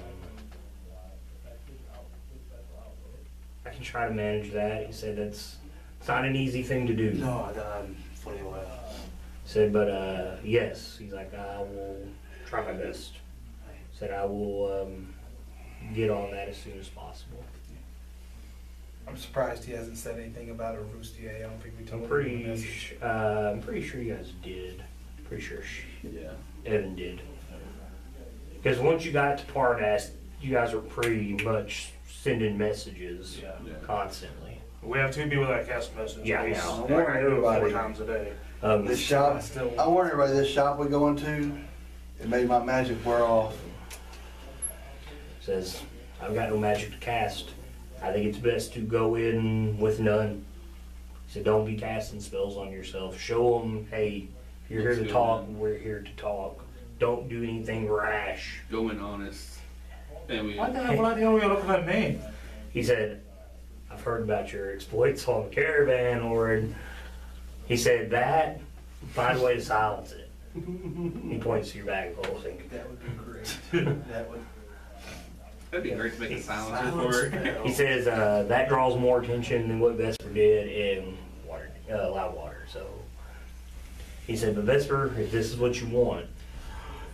[SPEAKER 1] I can try to manage that. He said, that's it's not an easy thing to do.
[SPEAKER 3] No, I'm fully aware.
[SPEAKER 1] He said, but uh, yes. He's like, I will try my best. Said, I will um, get on that as soon as possible.
[SPEAKER 5] I'm surprised he hasn't said anything about a Roustier. I don't think we told
[SPEAKER 1] I'm
[SPEAKER 5] him
[SPEAKER 1] pretty,
[SPEAKER 5] the
[SPEAKER 1] sh- uh, I'm pretty sure you guys did. Pretty sure she,
[SPEAKER 4] Yeah.
[SPEAKER 1] Evan did. Because once you got to Parnast, you guys were pretty much sending messages
[SPEAKER 3] Yeah.
[SPEAKER 4] Yeah.
[SPEAKER 1] constantly.
[SPEAKER 3] We have two people that cast messages.
[SPEAKER 1] Yeah, I
[SPEAKER 3] at least.
[SPEAKER 1] know.
[SPEAKER 2] I'm warning
[SPEAKER 3] do it
[SPEAKER 2] everybody.
[SPEAKER 3] Four times a day.
[SPEAKER 1] Um,
[SPEAKER 2] This shop,
[SPEAKER 5] I still-
[SPEAKER 2] I warn everybody, this shop we go into, it made my magic wear off.
[SPEAKER 1] says, I've got no magic to cast. I think it's best to go in with none. So don't be casting spells on yourself. Show them, hey, you're here
[SPEAKER 4] Let's
[SPEAKER 1] to talk,
[SPEAKER 4] that.
[SPEAKER 1] we're here to talk. Don't do anything rash.
[SPEAKER 4] Go in honest. And we.
[SPEAKER 3] Why the hell bloody hell are you looking at me?
[SPEAKER 1] He said, I've heard about your exploits on the caravan, Lord. He said that, find a way to silence it. He points to your bag of holding.
[SPEAKER 5] That would be great. That would.
[SPEAKER 4] That'd be great to make a silencer
[SPEAKER 5] Silence
[SPEAKER 4] for.
[SPEAKER 5] spell.
[SPEAKER 1] He says uh, that draws more attention than what Vesper did in Waterdeep. uh, Loudwater. So he said, but Vesper, if this is what you want,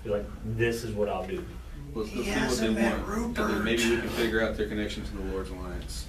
[SPEAKER 1] be like, this is what I'll do.
[SPEAKER 4] Let's, let's
[SPEAKER 5] He
[SPEAKER 4] see what they
[SPEAKER 5] hasn't met
[SPEAKER 4] want, and then maybe we can figure out their connection to the Lord's Alliance.